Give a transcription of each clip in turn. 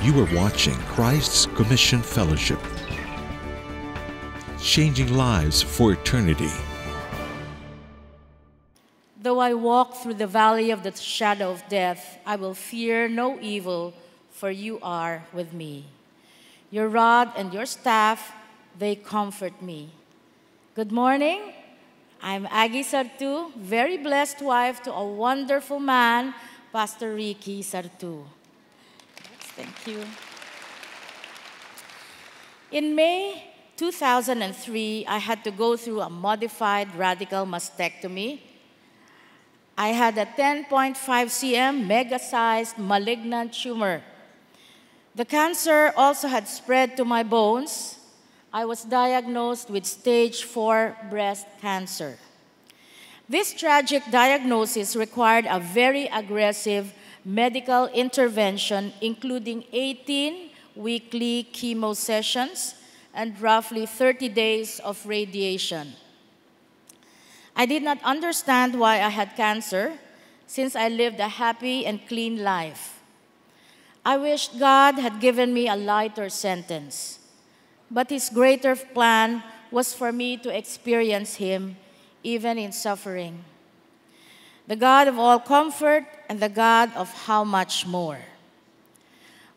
You are watching Christ's Commission Fellowship, changing lives for eternity. Though I walk through the valley of the shadow of death, I will fear no evil, for you are with me. Your rod and your staff, they comfort me. Good morning. I'm Aggie Sartu, very blessed wife to a wonderful man, Pastor Ricky Sartu. Thank you. In May 2003, I had to go through a modified radical mastectomy. I had a 10.5 cm mega sized malignant tumor. The cancer also had spread to my bones. I was diagnosed with stage 4 breast cancer. This tragic diagnosis required a very aggressive medical intervention, including 18 weekly chemo sessions and roughly 30 days of radiation. I did not understand why I had cancer since I lived a happy and clean life. I wished God had given me a lighter sentence, but His greater plan was for me to experience Him even in suffering. The God of all comfort and the God of how much more.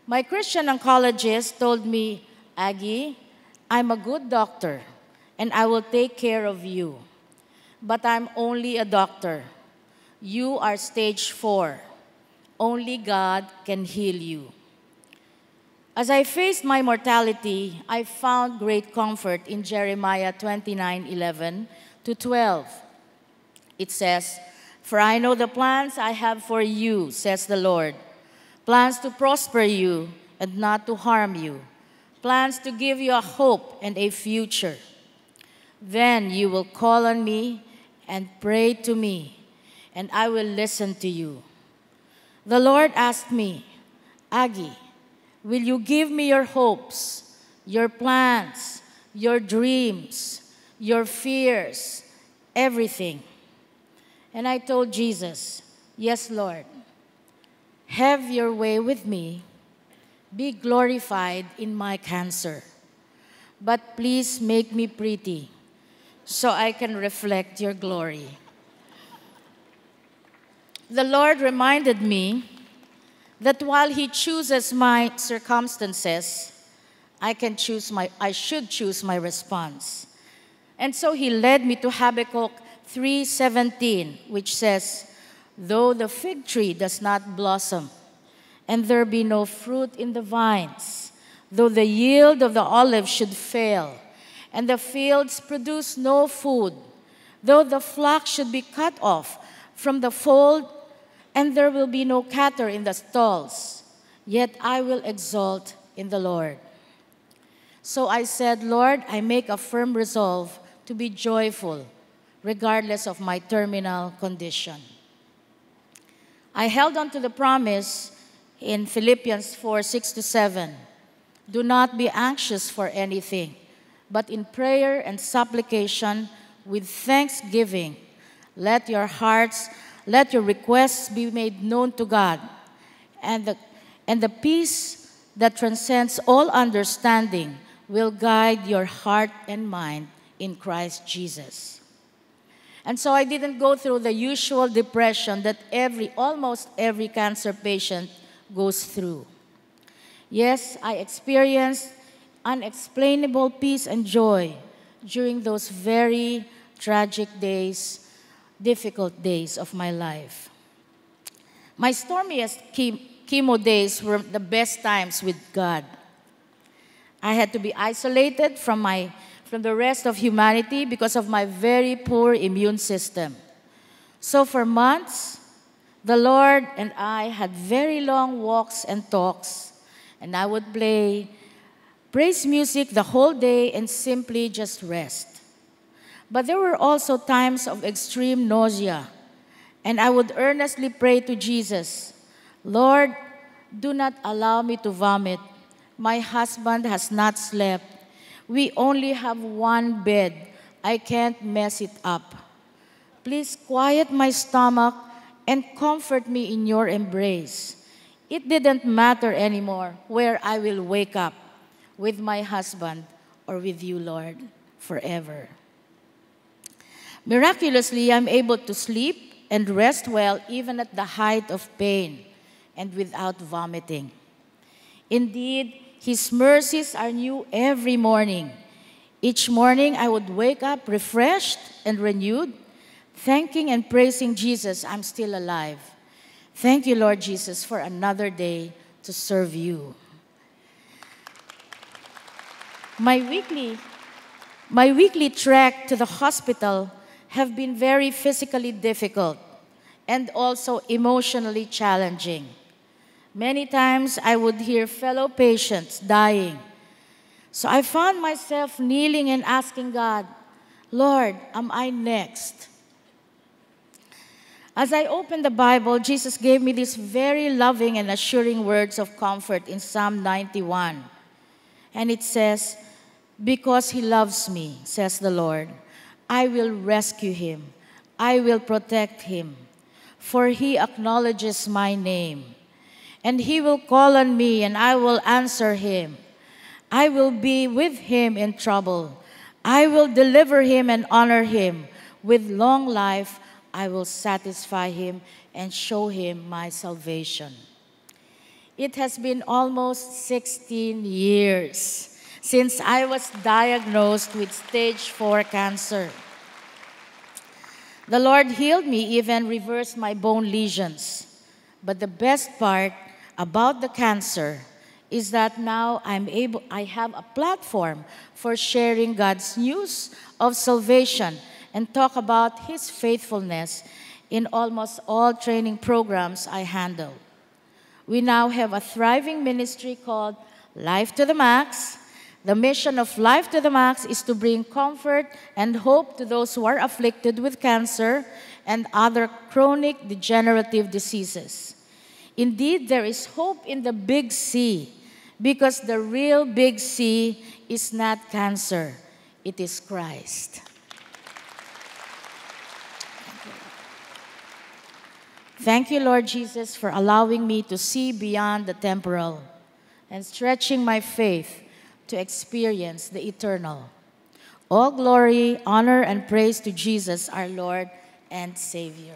My Christian oncologist told me, Aggie, I'm a good doctor and I will take care of you. But I'm only a doctor. You are stage four. Only God can heal you. As I faced my mortality, I found great comfort in Jeremiah 29 11 to 12. It says, For I know the plans I have for you, says the Lord plans to prosper you and not to harm you, plans to give you a hope and a future. Then you will call on me and pray to me, and I will listen to you. The Lord asked me, Aggie, will you give me your hopes, your plans, your dreams, your fears, everything? And I told Jesus, Yes, Lord. Have your way with me. Be glorified in my cancer. But please make me pretty so I can reflect your glory. The Lord reminded me that while He chooses my circumstances, I can choose my I should choose my response. And so he led me to Habakkuk 3:17, which says, Though the fig tree does not blossom, and there be no fruit in the vines, though the yield of the olive should fail, and the fields produce no food, though the flock should be cut off from the fold, and there will be no cattle in the stalls, yet I will exult in the Lord. So I said, Lord, I make a firm resolve to be joyful, regardless of my terminal condition. I held on to the promise in Philippians 4 6 to 7. Do not be anxious for anything, but in prayer and supplication with thanksgiving, let your hearts, let your requests be made known to God. And the, and the peace that transcends all understanding will guide your heart and mind in Christ Jesus. And so I didn't go through the usual depression that every, almost every cancer patient goes through. Yes, I experienced unexplainable peace and joy during those very tragic days, difficult days of my life. My stormiest chemo days were the best times with God. I had to be isolated from my from the rest of humanity because of my very poor immune system. So for months, the Lord and I had very long walks and talks, and I would play praise music the whole day and simply just rest. But there were also times of extreme nausea, and I would earnestly pray to Jesus, Lord, do not allow me to vomit. My husband has not slept we only have one bed. I can't mess it up. Please quiet my stomach and comfort me in your embrace. it didn't matter anymore where I will wake up with my husband or with you, Lord, forever. Miraculously, I'm able to sleep and rest well even at the height of pain and without vomiting. Indeed, His mercies are new every morning. Each morning, I would wake up refreshed and renewed, thanking and praising Jesus, I'm still alive. Thank you, Lord Jesus, for another day to serve you. My weekly, my weekly trek to the hospital have been very physically difficult and also emotionally challenging. Many times I would hear fellow patients dying. So I found myself kneeling and asking God, Lord, am I next? As I opened the Bible, Jesus gave me these very loving and assuring words of comfort in Psalm 91. And it says, Because he loves me, says the Lord, I will rescue him. I will protect him. For he acknowledges my name. And he will call on me, and I will answer him. I will be with him in trouble. I will deliver him and honor him. With long life, I will satisfy him and show him my salvation. It has been almost 16 years since I was diagnosed with stage 4 cancer. The Lord healed me, even reversed my bone lesions. But the best part about the cancer is that now I'm able I have a platform for sharing God's news of salvation and talk about his faithfulness in almost all training programs I handle. We now have a thriving ministry called Life to the Max. The mission of Life to the Max is to bring comfort and hope to those who are afflicted with cancer and other chronic degenerative diseases. Indeed, there is hope in the big C because the real big C is not cancer, it is Christ. Thank you, Lord Jesus, for allowing me to see beyond the temporal and stretching my faith to experience the eternal. All glory, honor, and praise to Jesus, our Lord and Savior.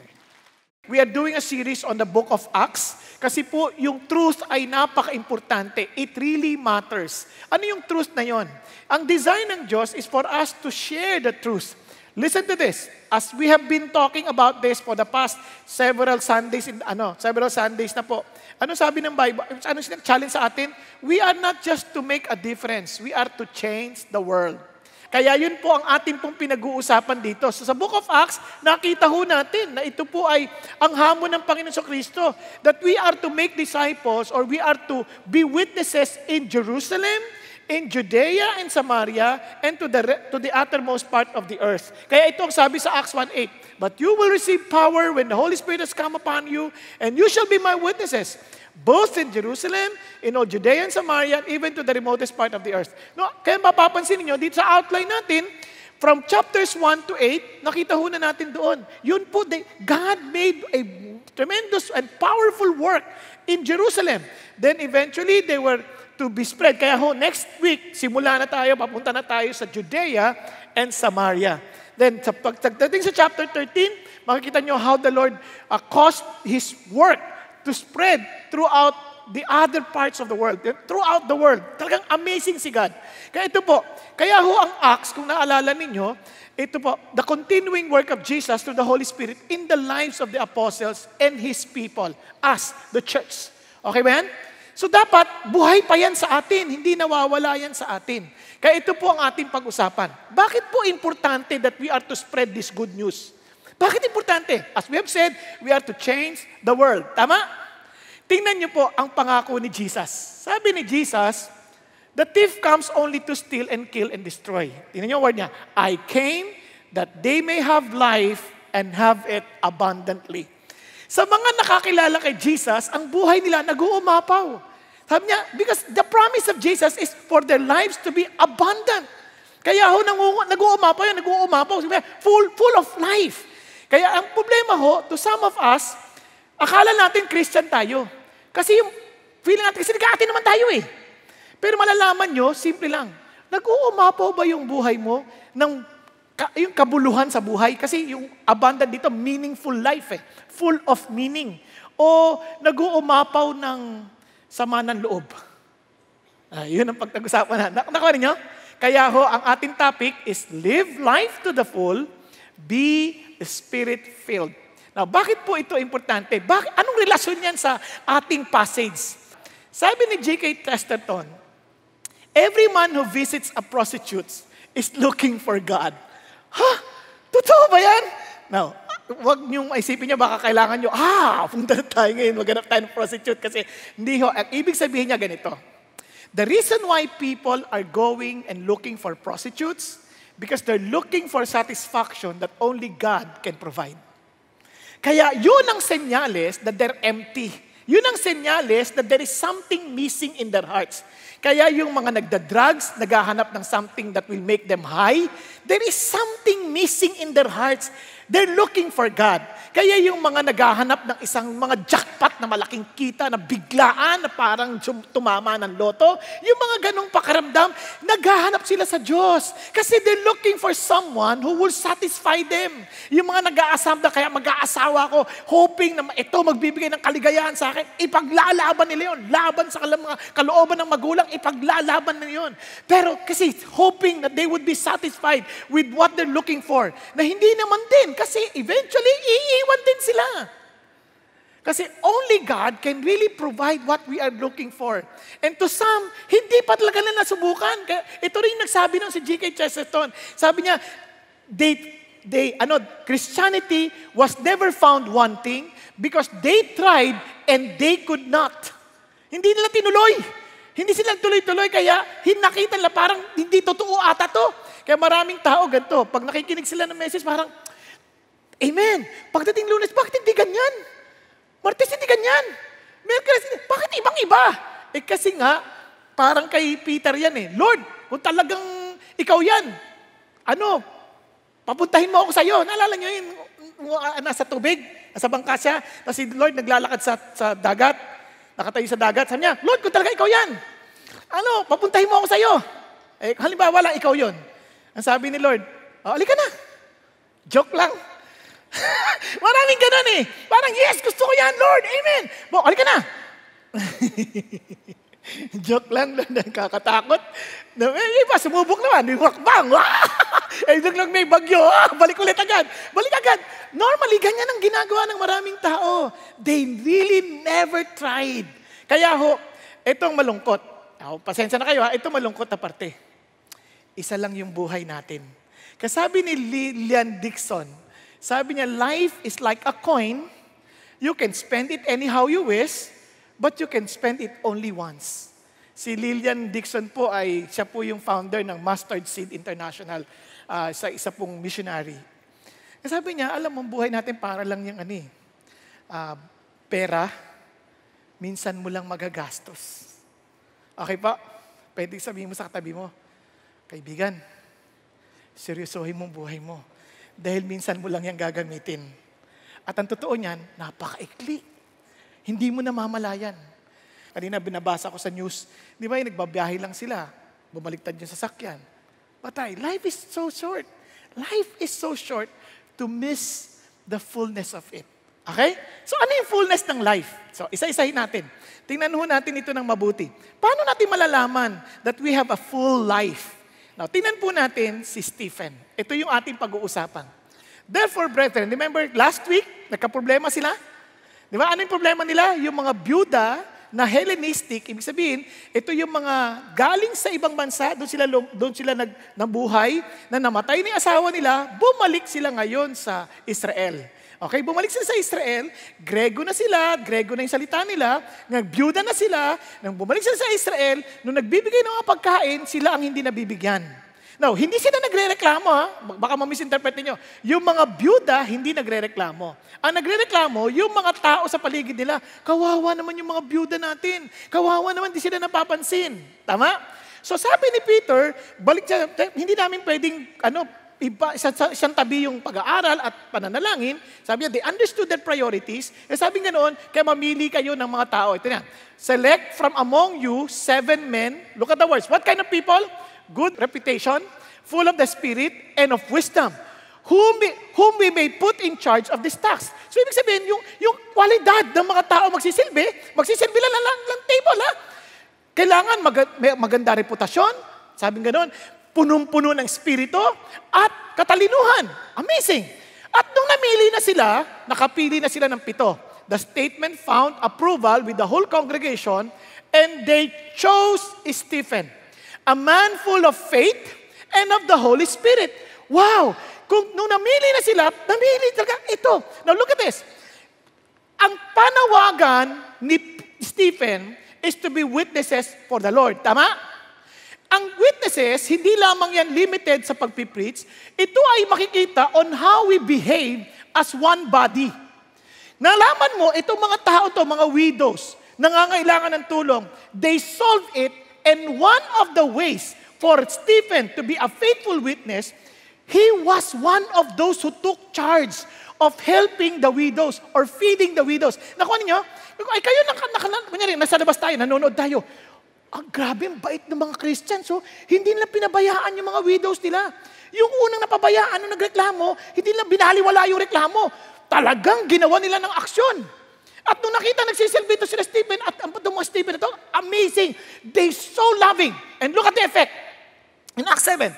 We are doing a series on the book of Acts kasi po yung truth ay napaka-importante. It really matters. Ano yung truth na yon? Ang design ng Diyos is for us to share the truth. Listen to this. As we have been talking about this for the past several Sundays, in, ano, several Sundays na po. Ano sabi ng Bible? Ano challenge sa atin? We are not just to make a difference. We are to change the world. Kaya yun po ang ating pong pinag-uusapan dito. So sa Book of Acts, nakita ho natin na ito po ay ang hamon ng Panginoon sa Kristo that we are to make disciples or we are to be witnesses in Jerusalem, in Judea and Samaria, and to the, to the uttermost part of the earth. Kaya ito ang sabi sa Acts 1.8, But you will receive power when the Holy Spirit has come upon you, and you shall be my witnesses, both in Jerusalem, in all Judea and Samaria, and even to the remotest part of the earth. No, kaya mapapansin niyo dito sa outline natin, from chapters 1 to 8, nakita ho na natin doon. Yun po, they, God made a tremendous and powerful work in Jerusalem. Then eventually, they were to be spread. Kaya ho, next week, simula na tayo, papunta na tayo sa Judea and Samaria. Then, sa pagdating sa chapter 13, makikita nyo how the Lord uh, caused His work to spread throughout the other parts of the world. Throughout the world. Talagang amazing si God. Kaya ito po, kaya ho ang Acts, kung naalala ninyo, ito po, the continuing work of Jesus through the Holy Spirit in the lives of the apostles and His people, us, the church. Okay ba yan? So dapat, buhay pa yan sa atin, hindi nawawala yan sa atin. Kaya ito po ang ating pag-usapan. Bakit po importante that we are to spread this good news? Bakit importante? As we have said, we are to change the world. Tama? Tingnan niyo po ang pangako ni Jesus. Sabi ni Jesus, the thief comes only to steal and kill and destroy. Tingnan niyo word niya, I came that they may have life and have it abundantly. Sa mga nakakilala kay Jesus, ang buhay nila nag-uumapaw. Sabi niya, because the promise of Jesus is for their lives to be abundant. Kaya ho, nag-uumapaw yan, nag-uumapaw. Full, full of life. Kaya ang problema ho, to some of us, akala natin Christian tayo. Kasi yung Feeling natin, kasi nag naman tayo eh. Pero malalaman nyo, simple lang. Nag-uumapaw ba yung buhay mo ng ka, yung kabuluhan sa buhay? Kasi yung abundant dito, meaningful life eh. Full of meaning. O nag-uumapaw ng sama ng loob? Ah, yun ang pagtag-usapan na. Nakuha ninyo? Kaya ho, ang ating topic is live life to the full, be spirit-filled. Now, bakit po ito importante? Bakit, anong relasyon yan sa ating passage? Sabi ni J.K. Chesterton, every man who visits a prostitute is looking for God. Ha? Totoo ba yan? Now, wag niyong isipin niya, baka kailangan niyo, ah, punta na tayo ngayon, maghanap tayo ng prostitute. Kasi hindi ho, ang ibig sabihin niya ganito. The reason why people are going and looking for prostitutes, because they're looking for satisfaction that only God can provide. Kaya yun ang senyales that they're empty. Yun ang senyales that there is something missing in their hearts. Kaya yung mga nagda-drugs, naghahanap ng something that will make them high, there is something missing in their hearts. They're looking for God. Kaya yung mga naghahanap ng isang mga jackpot na malaking kita na biglaan na parang tumama ng loto, yung mga ganong pakaramdam, naghahanap sila sa Diyos. Kasi they're looking for someone who will satisfy them. Yung mga nag-aasam na kaya mag-aasawa ko, hoping na ito magbibigay ng kaligayahan sa akin, ipaglalaban nila yun. Laban sa mga kalooban ng magulang, ipaglalaban nila yun. Pero kasi hoping that they would be satisfied with what they're looking for. Na hindi naman din kasi eventually, iiwan din sila. Kasi only God can really provide what we are looking for. And to some, hindi pa talaga nila nasubukan. Ito rin nagsabi ng si G.K. Chesterton. Sabi niya, they, they, ano, Christianity was never found wanting because they tried and they could not. Hindi nila tinuloy. Hindi sila tuloy-tuloy, kaya hinakita nila parang hindi totoo ata to. Kaya maraming tao ganito, pag nakikinig sila ng message, parang, Amen. Pagdating lunes, bakit hindi ganyan? Martes, hindi ganyan. Merkulis, bakit ibang-iba? Eh kasi nga, parang kay Peter yan eh. Lord, kung talagang ikaw yan, ano, papuntahin mo ako sa iyo. Naalala niyo yun, nasa tubig, nasa bangka siya, tapos si Lord naglalakad sa, sa dagat, nakatayo sa dagat, sabi niya, Lord, kung talaga ikaw yan, ano, papuntahin mo ako sa iyo. Eh, halimbawa lang, ikaw yon. Ang sabi ni Lord, oh, alika na. Joke lang. Maraming ganun eh. Parang, yes, gusto ko yan, Lord. Amen. Bo, ka na. Joke lang, kakatakot. Eh, iba, sumubok naman. Yung wakbang. eh, lang may bagyo. Ah, balik ulit agad. Balik agad. Normally, ganyan ang ginagawa ng maraming tao. They really never tried. Kaya ho, itong malungkot. Oh, pasensya na kayo ha, ito malungkot na parte. Isa lang yung buhay natin. Kasabi ni Lillian Dixon, sabi niya, life is like a coin. You can spend it anyhow you wish, but you can spend it only once. Si Lillian Dixon po ay, siya po yung founder ng Mustard Seed International, uh, sa isa pong missionary. Sabi niya, alam mo, buhay natin para lang yung ani, uh, pera, minsan mo lang magagastos. Okay pa? Pwede sabihin mo sa katabi mo, kaibigan, seryosohin mong buhay mo dahil minsan mo lang yan gagamitin. At ang totoo niyan, napakaikli. Hindi mo namamalayan. Kanina binabasa ko sa news, di ba yung nagbabiyahe lang sila, bumaliktad yung sasakyan. Patay, life is so short. Life is so short to miss the fullness of it. Okay? So ano yung fullness ng life? So isa-isahin natin. Tingnan ho natin ito ng mabuti. Paano natin malalaman that we have a full life? Now, tingnan po natin si Stephen. Ito yung ating pag-uusapan. Therefore, brethren, remember last week, nagka-problema sila? Di ba? Ano yung problema nila? Yung mga byuda na Hellenistic, ibig sabihin, ito yung mga galing sa ibang bansa, doon sila, doon sila nag, nabuhay, na namatay ni asawa nila, bumalik sila ngayon sa Israel. Okay, bumalik sila sa Israel, Grego na sila, Grego na yung salita nila, nagbyuda na sila, nang bumalik sila sa Israel, nung nagbibigay ng mga pagkain, sila ang hindi nabibigyan. Now, hindi sila nagre-reklamo ha, baka ma-misinterpret niyo. Yung mga byuda, hindi nagre-reklamo. Ang nagre-reklamo, yung mga tao sa paligid nila, kawawa naman yung mga byuda natin. Kawawa naman, di sila napapansin. Tama? So sabi ni Peter, balik siya, hindi namin pwedeng ano, iba, isa, sa- isang tabi yung pag-aaral at pananalangin. Sabi niya, they understood their priorities. Eh sabi nga noon, kaya mamili kayo ng mga tao. Ito na, select from among you seven men. Look at the words. What kind of people? Good reputation, full of the Spirit, and of wisdom. Whom we, whom we may put in charge of this task. So ibig sabihin, yung, yung kwalidad ng mga tao magsisilbi, magsisilbi lang lang, lang table ha. Kailangan mag- may maganda reputasyon, sabi nga noon, punong-puno ng spirito at katalinuhan. Amazing. At nung namili na sila, nakapili na sila ng pito. The statement found approval with the whole congregation and they chose Stephen, a man full of faith and of the Holy Spirit. Wow! Kung nung namili na sila, namili talaga ito. Now look at this. Ang panawagan ni Stephen is to be witnesses for the Lord. Tama? Ang witnesses, hindi lamang yan limited sa pagpipreach, ito ay makikita on how we behave as one body. Nalaman mo, itong mga tao to, mga widows, nangangailangan ng tulong, they solve it and one of the ways for Stephen to be a faithful witness, he was one of those who took charge of helping the widows or feeding the widows. Nakuha ninyo? Ay kayo, naka, naka, kunyari, nasa labas tayo, nanonood tayo. Ang grabe, ang bait ng mga Christians. So, hindi nila pinabayaan yung mga widows nila. Yung unang napabayaan nung nagreklamo, hindi nila binaliwala yung reklamo. Talagang ginawa nila ng aksyon. At nung nakita nagsisilbi ito sila Stephen at ang mga Stephen ito, amazing. They so loving. And look at the effect. In Acts 7,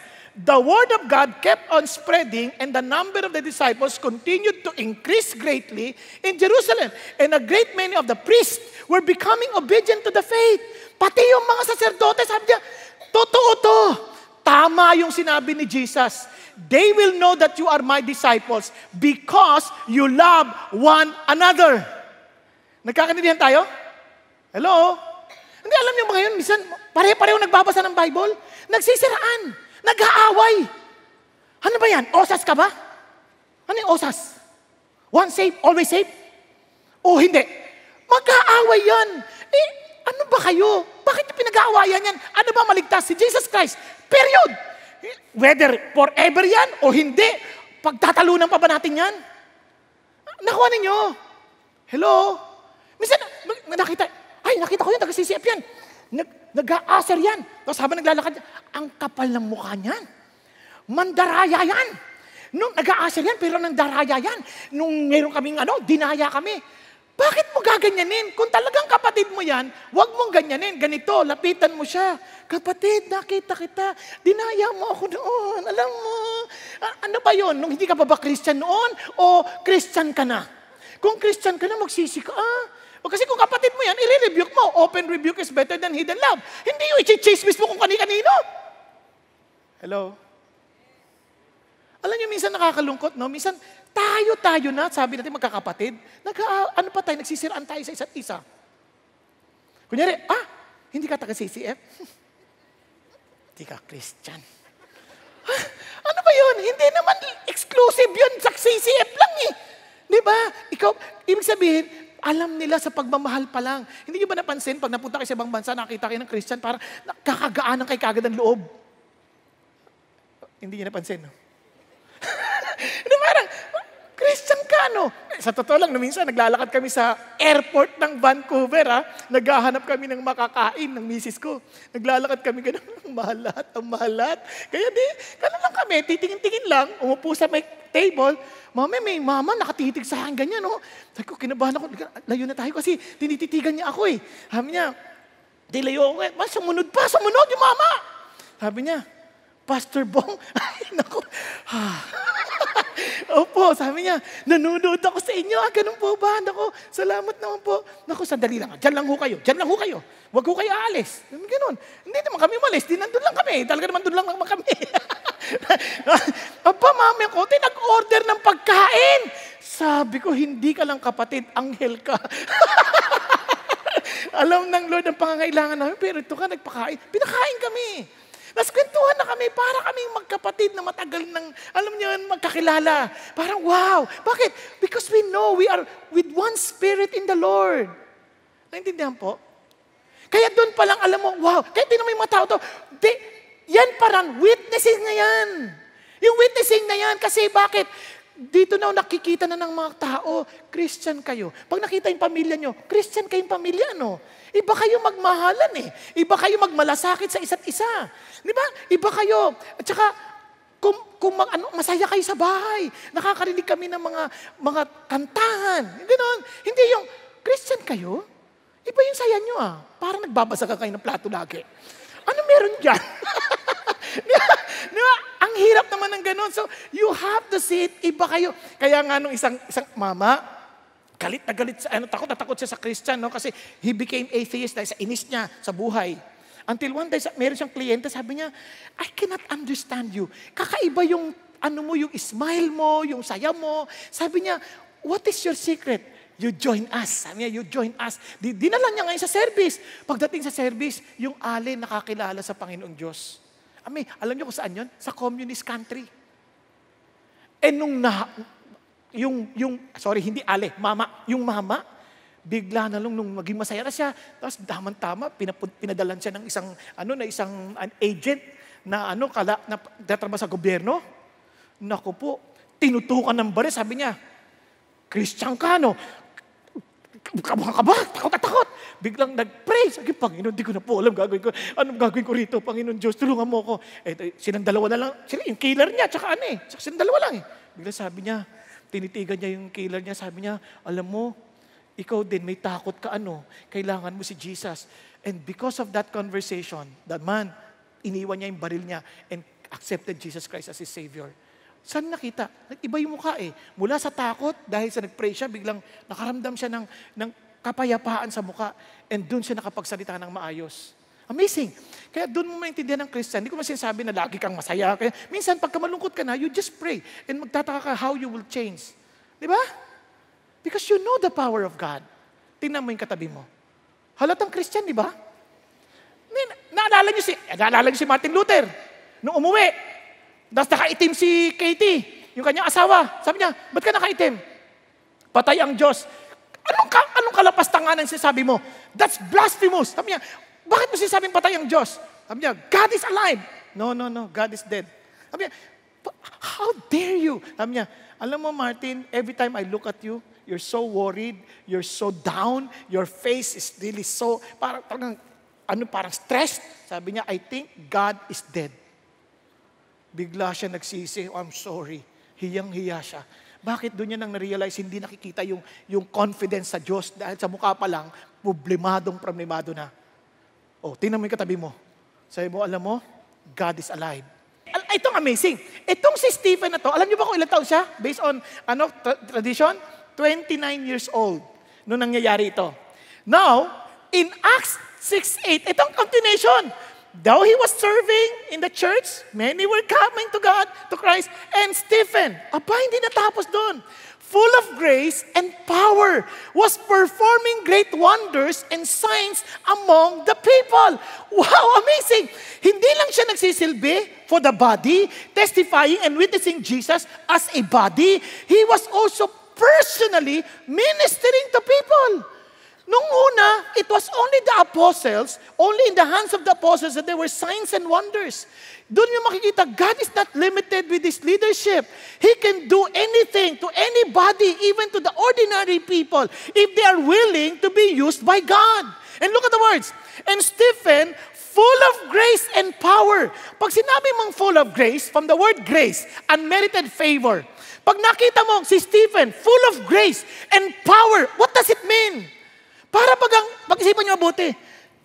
the word of God kept on spreading and the number of the disciples continued to increase greatly in Jerusalem. And a great many of the priests were becoming obedient to the faith. Pati yung mga sacerdote, sabi niya, totoo to. Tama yung sinabi ni Jesus. They will know that you are my disciples because you love one another. Nagkakaintindihan tayo? Hello? Hindi, alam niyo ba ngayon, minsan, pare-pareho nagbabasa ng Bible, nagsisiraan, nag-aaway. Ano ba yan? Osas ka ba? Ano yung osas? One safe, always safe? O hindi? Mag-aaway yan. Eh, ano ba kayo? Bakit yung pinag-aawayan yan? Ano ba maligtas? Si Jesus Christ. Period. Whether forever yan o hindi, pagtatalunan pa ba natin yan? Nakuha ninyo. Hello? Minsan, nakita, ay, nakita ko yun, taga-CCF yan. Nag, nag-aaser yan. Tapos habang naglalakad, ang kapal ng mukha niyan. Mandaraya yan. Nung nag-aaser yan, pero nang daraya yan. Nung meron kaming ano, dinaya kami. Bakit mo gaganyanin? Kung talagang kapatid mo yan, huwag mong ganyanin. Ganito, lapitan mo siya. Kapatid, nakita kita. Dinaya mo ako noon. Alam mo, ano ba yon? Nung hindi ka pa ba Christian noon? O Christian ka na? Kung Christian ka na, magsisi ka. Ah, o kasi kung kapatid mo yan, i-rebuke mo. Open rebuke is better than hidden love. Hindi yung i-chase mo kung kani-kanino. Hello? Alam niyo, minsan nakakalungkot, no? Minsan, tayo-tayo na, sabi natin magkakapatid, nag ano pa tayo, nagsisiraan tayo sa isa't isa. Kunyari, ah, hindi ka taga-CCF? Hindi ka Christian. Ah, ano ba yun? Hindi naman exclusive yun sa CCF lang eh. Di ba? Ikaw, ibig sabihin, alam nila sa pagmamahal pa lang. Hindi niyo ba napansin, pag napunta kayo sa ibang bansa, nakita kayo ng Christian, parang nakakagaanan kay kagad ang loob. Hindi niyo napansin, no? Parang, Christian ka, no? Sa totoo lang, minsan naglalakad kami sa airport ng Vancouver, ha? Naghahanap kami ng makakain ng misis ko. Naglalakad kami ganun, ang mahalat, ang mahalat. Kaya di, ganun lang kami, titingin-tingin lang, umupo sa may table, Mami, may mama nakatitig sa akin ganyan, no? Sabi ko, kinabahan ako, layo na tayo kasi tinititigan niya ako eh. Sabi niya, di layo ako eh. Mas sumunod pa, sumunod yung mama. Sabi niya, Pastor Bong, ay naku, Opo, sabi niya, nanonood ako sa inyo. Ah, ganun po ba? Naku, salamat naman po. Naku, sandali lang. Diyan lang ho kayo. Diyan lang ho kayo. Huwag ho kayo aalis. Ganun. Hindi naman kami umalis. Di nandun lang kami. Talaga naman doon lang naman kami. Aba, mami ko, nag-order ng pagkain. Sabi ko, hindi ka lang kapatid, anghel ka. Alam ng Lord ang pangangailangan namin, pero ito ka nagpakain. Pinakain kami. Tapos kwentuhan na kami, para kaming magkapatid na matagal ng, alam niyo yun, magkakilala. Parang wow. Bakit? Because we know we are with one spirit in the Lord. Naintindihan po? Kaya doon pa lang alam mo, wow, kaya tinan mo yung mga tao to, di, yan parang witnesses na yan. Yung witnessing na yan, kasi bakit? Dito na nakikita na ng mga tao, Christian kayo. Pag nakita yung pamilya nyo, Christian kayong pamilya, no? Iba kayo magmahalan eh. Iba kayo magmalasakit sa isa't isa. Di ba? Iba kayo. At saka, kung, kung mag, ano, masaya kayo sa bahay, nakakarinig kami ng mga, mga kantahan. Ganon. Hindi yung, Christian kayo? Iba yung saya nyo ah. Parang nagbabasa ka kayo ng plato lagi. Ano meron dyan? di ba? Di ba? Ang hirap naman ng ganun. So, you have to see it. Iba kayo. Kaya nga nung isang, isang mama, galit na galit, sa, ano, takot na takot siya sa Christian, no? Kasi he became atheist dahil sa inis niya sa buhay. Until one day, meron siyang kliyente, sabi niya, I cannot understand you. Kakaiba yung, ano mo, yung smile mo, yung saya mo. Sabi niya, what is your secret? You join us. Sabi niya, you join us. Di, dinala niya ngayon sa service. Pagdating sa service, yung alin nakakilala sa Panginoong Diyos. Ami, alam niyo kung saan yun? Sa communist country. Eh nung na, yung, yung, sorry, hindi ale, mama, yung mama, bigla na lang nung maging masaya na siya, tapos daman-tama, pinapun, pinadalan siya ng isang, ano, na isang an agent na, ano, kala, na tatrabaho sa gobyerno. Naku po, tinutukan ng bare, sabi niya, Christian ka, no? Kamukha ka ba? Takot na takot. Biglang nag-pray. Sabi, Panginoon, di ko na po alam gagawin ko. Anong gagawin ko rito? Panginoon Diyos, tulungan mo ako. Eh, silang dalawa na lang. Sila, yung killer niya, tsaka ano eh. Silang dalawa lang eh. Bigla sabi niya, tinitigan niya yung killer niya. Sabi niya, alam mo, ikaw din, may takot ka ano. Kailangan mo si Jesus. And because of that conversation, that man, iniwan niya yung baril niya and accepted Jesus Christ as his Savior. Saan nakita? Iba yung mukha eh. Mula sa takot, dahil sa nag-pray siya, biglang nakaramdam siya ng, ng kapayapaan sa mukha. And doon siya nakapagsalita ng maayos. Amazing. Kaya doon mo maintindihan ng Christian. Hindi ko man sinasabi na lagi kang masaya. Kaya minsan, pagka malungkot ka na, you just pray. And magtataka ka how you will change. Di ba? Because you know the power of God. Tingnan mo yung katabi mo. Halatang Christian, di ba? Naalala niyo si, naalala niyo si Martin Luther. Nung umuwi, tapos nakaitim si Katie, yung kanyang asawa. Sabi niya, ba't ka nakaitim? Patay ang Diyos. Anong, ka, anong kalapastanganan sinasabi mo? That's blasphemous. Sabi niya, bakit mo sinasabing patay ang Diyos? Sabi niya, God is alive. No, no, no, God is dead. Sabi niya, "But how dare you? Sabi niya, alam mo Martin, every time I look at you, you're so worried, you're so down, your face is really so, parang, parang ano, parang stressed. Sabi niya, I think God is dead. Bigla siya nagsisi, oh, I'm sorry. Hiyang-hiya siya. Bakit doon niya nang na-realize hindi nakikita yung, yung confidence sa Diyos dahil sa mukha pa lang, problemadong problemado na. Oh, tingnan mo yung katabi mo. Sabi mo, alam mo, God is alive. Al- Itong amazing. Itong si Stephen na to, alam niyo ba kung ilang taon siya? Based on ano tra- tradition? 29 years old nung nangyayari ito. Now, in Acts 6.8, itong continuation. Though he was serving in the church, many were coming to God, to Christ, and Stephen, aba, hindi natapos doon. Full of grace and power, was performing great wonders and signs among the people. Wow, amazing! Hindi lang siya nagsisilbi for the body, testifying and witnessing Jesus as a body. He was also personally ministering to people. Nung una, it was only the apostles, only in the hands of the apostles that there were signs and wonders. Doon yung makikita, God is not limited with His leadership. He can do anything to anybody, even to the ordinary people, if they are willing to be used by God. And look at the words. And Stephen, full of grace and power. Pag sinabi mong full of grace, from the word grace, unmerited favor. Pag nakita mo si Stephen, full of grace and power, what does it mean? Para pag ang, pag-isipan niyo mabuti,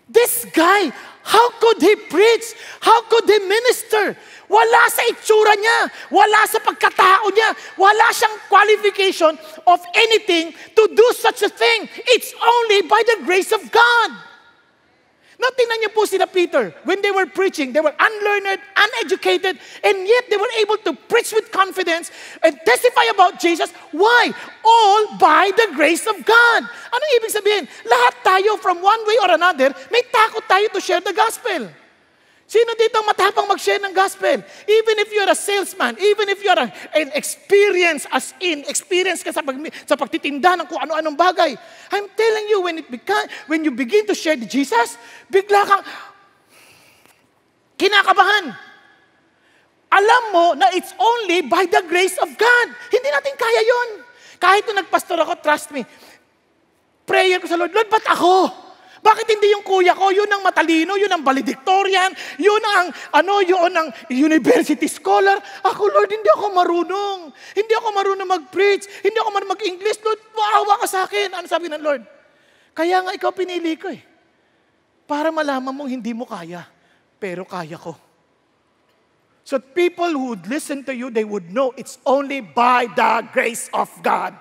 this guy, how could he preach? How could he minister? Wala sa itsura niya, wala sa pagkatao niya, wala siyang qualification of anything to do such a thing. It's only by the grace of God. Now, tingnan niyo po sila Peter. When they were preaching, they were unlearned, uneducated, and yet they were able to preach with confidence and testify about Jesus. Why? All by the grace of God. Ano ibig sabihin? Lahat tayo from one way or another, may takot tayo to share the gospel. Sino dito ang matapang mag-share ng gospel? Even if you're a salesman, even if you're a, an experience as in, experience ka sa, pag, sa pagtitinda ng kung ano-anong bagay. I'm telling you, when, it beca- when you begin to share Jesus, bigla kang kinakabahan. alam mo na it's only by the grace of God. Hindi natin kaya yon. Kahit nung nagpastor ako, trust me, prayer ko sa Lord, Lord, ba't ako? Bakit hindi yung kuya ko? Yun ang matalino, yun ang valedictorian, yun ang, ano, yun ang university scholar. Ako, Lord, hindi ako marunong. Hindi ako marunong mag-preach. Hindi ako marunong mag-English. Lord, maawa ka sa akin. Ano sabi ng Lord? Kaya nga ikaw pinili ko eh. Para malaman mong hindi mo kaya. Pero kaya ko. So people who would listen to you, they would know it's only by the grace of God.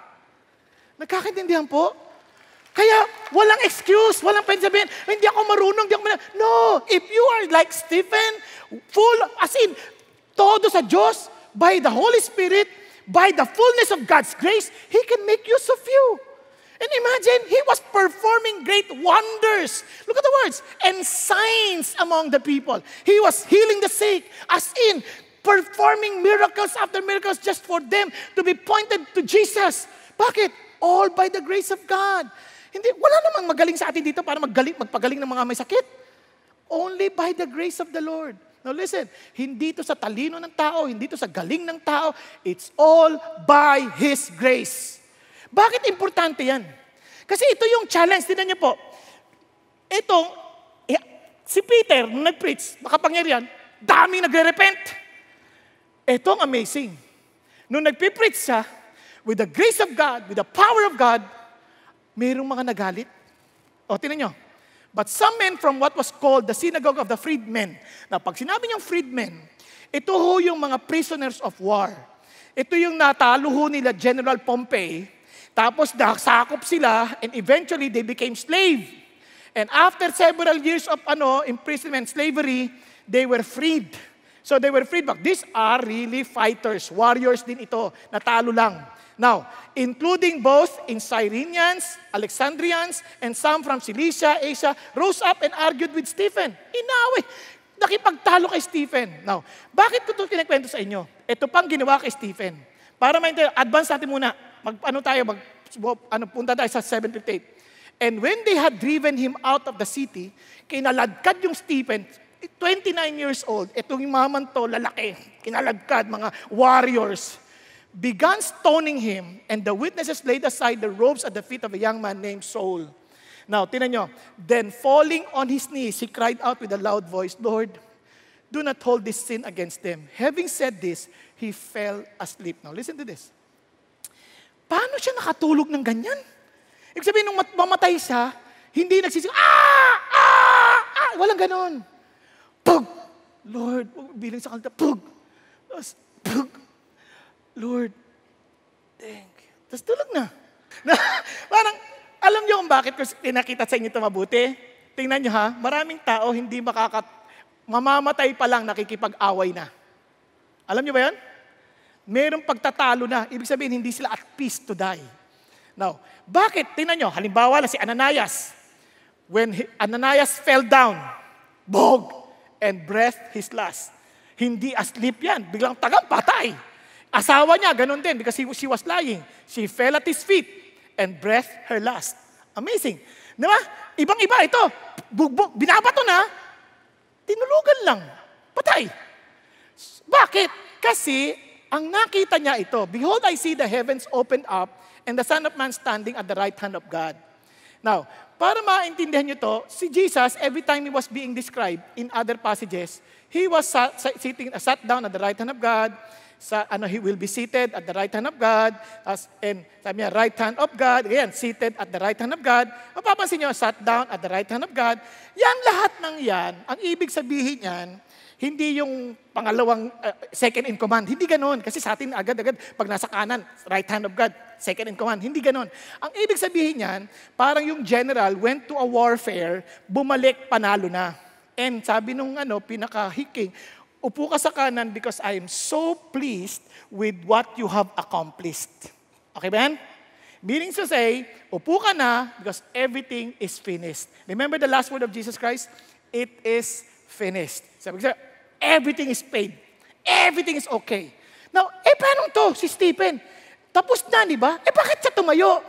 Nagkakaintindihan po? Kaya walang excuse, walang pwede sabihin, hindi ako marunong, hindi ako marunong. No, if you are like Stephen, full, as in, todo sa Diyos, by the Holy Spirit, by the fullness of God's grace, He can make use of you. And imagine, He was performing great wonders. Look at the words, and signs among the people. He was healing the sick, as in, performing miracles after miracles just for them to be pointed to Jesus. Bakit? All by the grace of God. Hindi, wala namang magaling sa atin dito para magaling, magpagaling ng mga may sakit. Only by the grace of the Lord. Now listen, hindi to sa talino ng tao, hindi to sa galing ng tao. It's all by His grace. Bakit importante yan? Kasi ito yung challenge. Tinan niyo po. Itong, eh, si Peter, nung nag-preach, makapangyarihan, daming nagre-repent. Ito ang amazing. Nung nagpipreach siya, with the grace of God, with the power of God, mayroong mga nagalit. O, tinan nyo. But some men from what was called the synagogue of the freedmen. Na pag sinabi niyang freedmen, ito ho yung mga prisoners of war. Ito yung natalo ho nila General Pompey. Tapos nakasakop sila and eventually they became slave. And after several years of ano, imprisonment, slavery, they were freed. So they were freed back. These are really fighters, warriors din ito, natalo lang. Now, including both in Cyrenians, Alexandrians, and some from Cilicia, Asia, rose up and argued with Stephen. Inaway. Nakipagtalo kay Stephen. Now, bakit ko ito kinikwento sa inyo? Ito pang ginawa kay Stephen. Para maintindihan, advance natin muna. Mag, ano tayo, mag, ano, punta tayo sa 758. And when they had driven him out of the city, kinaladkad yung Stephen, 29 years old, itong maman lalaki, kinaladkad, mga warriors began stoning him, and the witnesses laid aside the robes at the feet of a young man named Saul. Now, tinan nyo. Then falling on his knees, he cried out with a loud voice, Lord, do not hold this sin against them. Having said this, he fell asleep. Now, listen to this. Paano siya nakatulog ng ganyan? Ibig sabihin, nung mamatay siya, hindi nagsisig, ah! Ah! Ah! Walang ganon. Pug! Lord, bilang sa kanta, pug! Pug! Lord, thank you. Tapos tulog na. parang, alam niyo kung bakit ko pinakita sa inyo ito mabuti? Tingnan niyo ha, maraming tao hindi makakat... Mamamatay pa lang, nakikipag-away na. Alam niyo ba yan? Merong pagtatalo na. Ibig sabihin, hindi sila at peace to die. Now, bakit? Tingnan niyo, halimbawa na si Ananias. When he, Ananias fell down, bog, and breathed his last. Hindi asleep yan. Biglang tagang patay. Asawa niya, ganun din, because he, she was lying. She fell at his feet and breathed her last. Amazing. Di ba? Ibang-iba ito. Bugbog, binabato na, tinulugan lang. Patay. Bakit? Kasi, ang nakita niya ito, Behold, I see the heavens opened up and the Son of Man standing at the right hand of God. Now, para maintindihan niyo to, si Jesus, every time he was being described in other passages, he was sat, sitting, sat down at the right hand of God, sa ano he will be seated at the right hand of God as and sabi niya right hand of God again seated at the right hand of God. Mapapansin niyo sat down at the right hand of God. Yan lahat ng yan ang ibig sabihin niyan hindi yung pangalawang uh, second in command. Hindi ganoon kasi sa atin agad-agad pag nasa kanan right hand of God second in command. Hindi ganoon ang ibig sabihin niyan parang yung general went to a warfare bumalik panalo na. And sabi nung ano pinakahiking Upo ka sa kanan because I am so pleased with what you have accomplished. Okay ba yan? Meaning to say, upo ka na because everything is finished. Remember the last word of Jesus Christ? It is finished. Sabi ko everything is paid. Everything is okay. Now, eh paano to si Stephen? Tapos na, di ba? Eh bakit siya tumayo?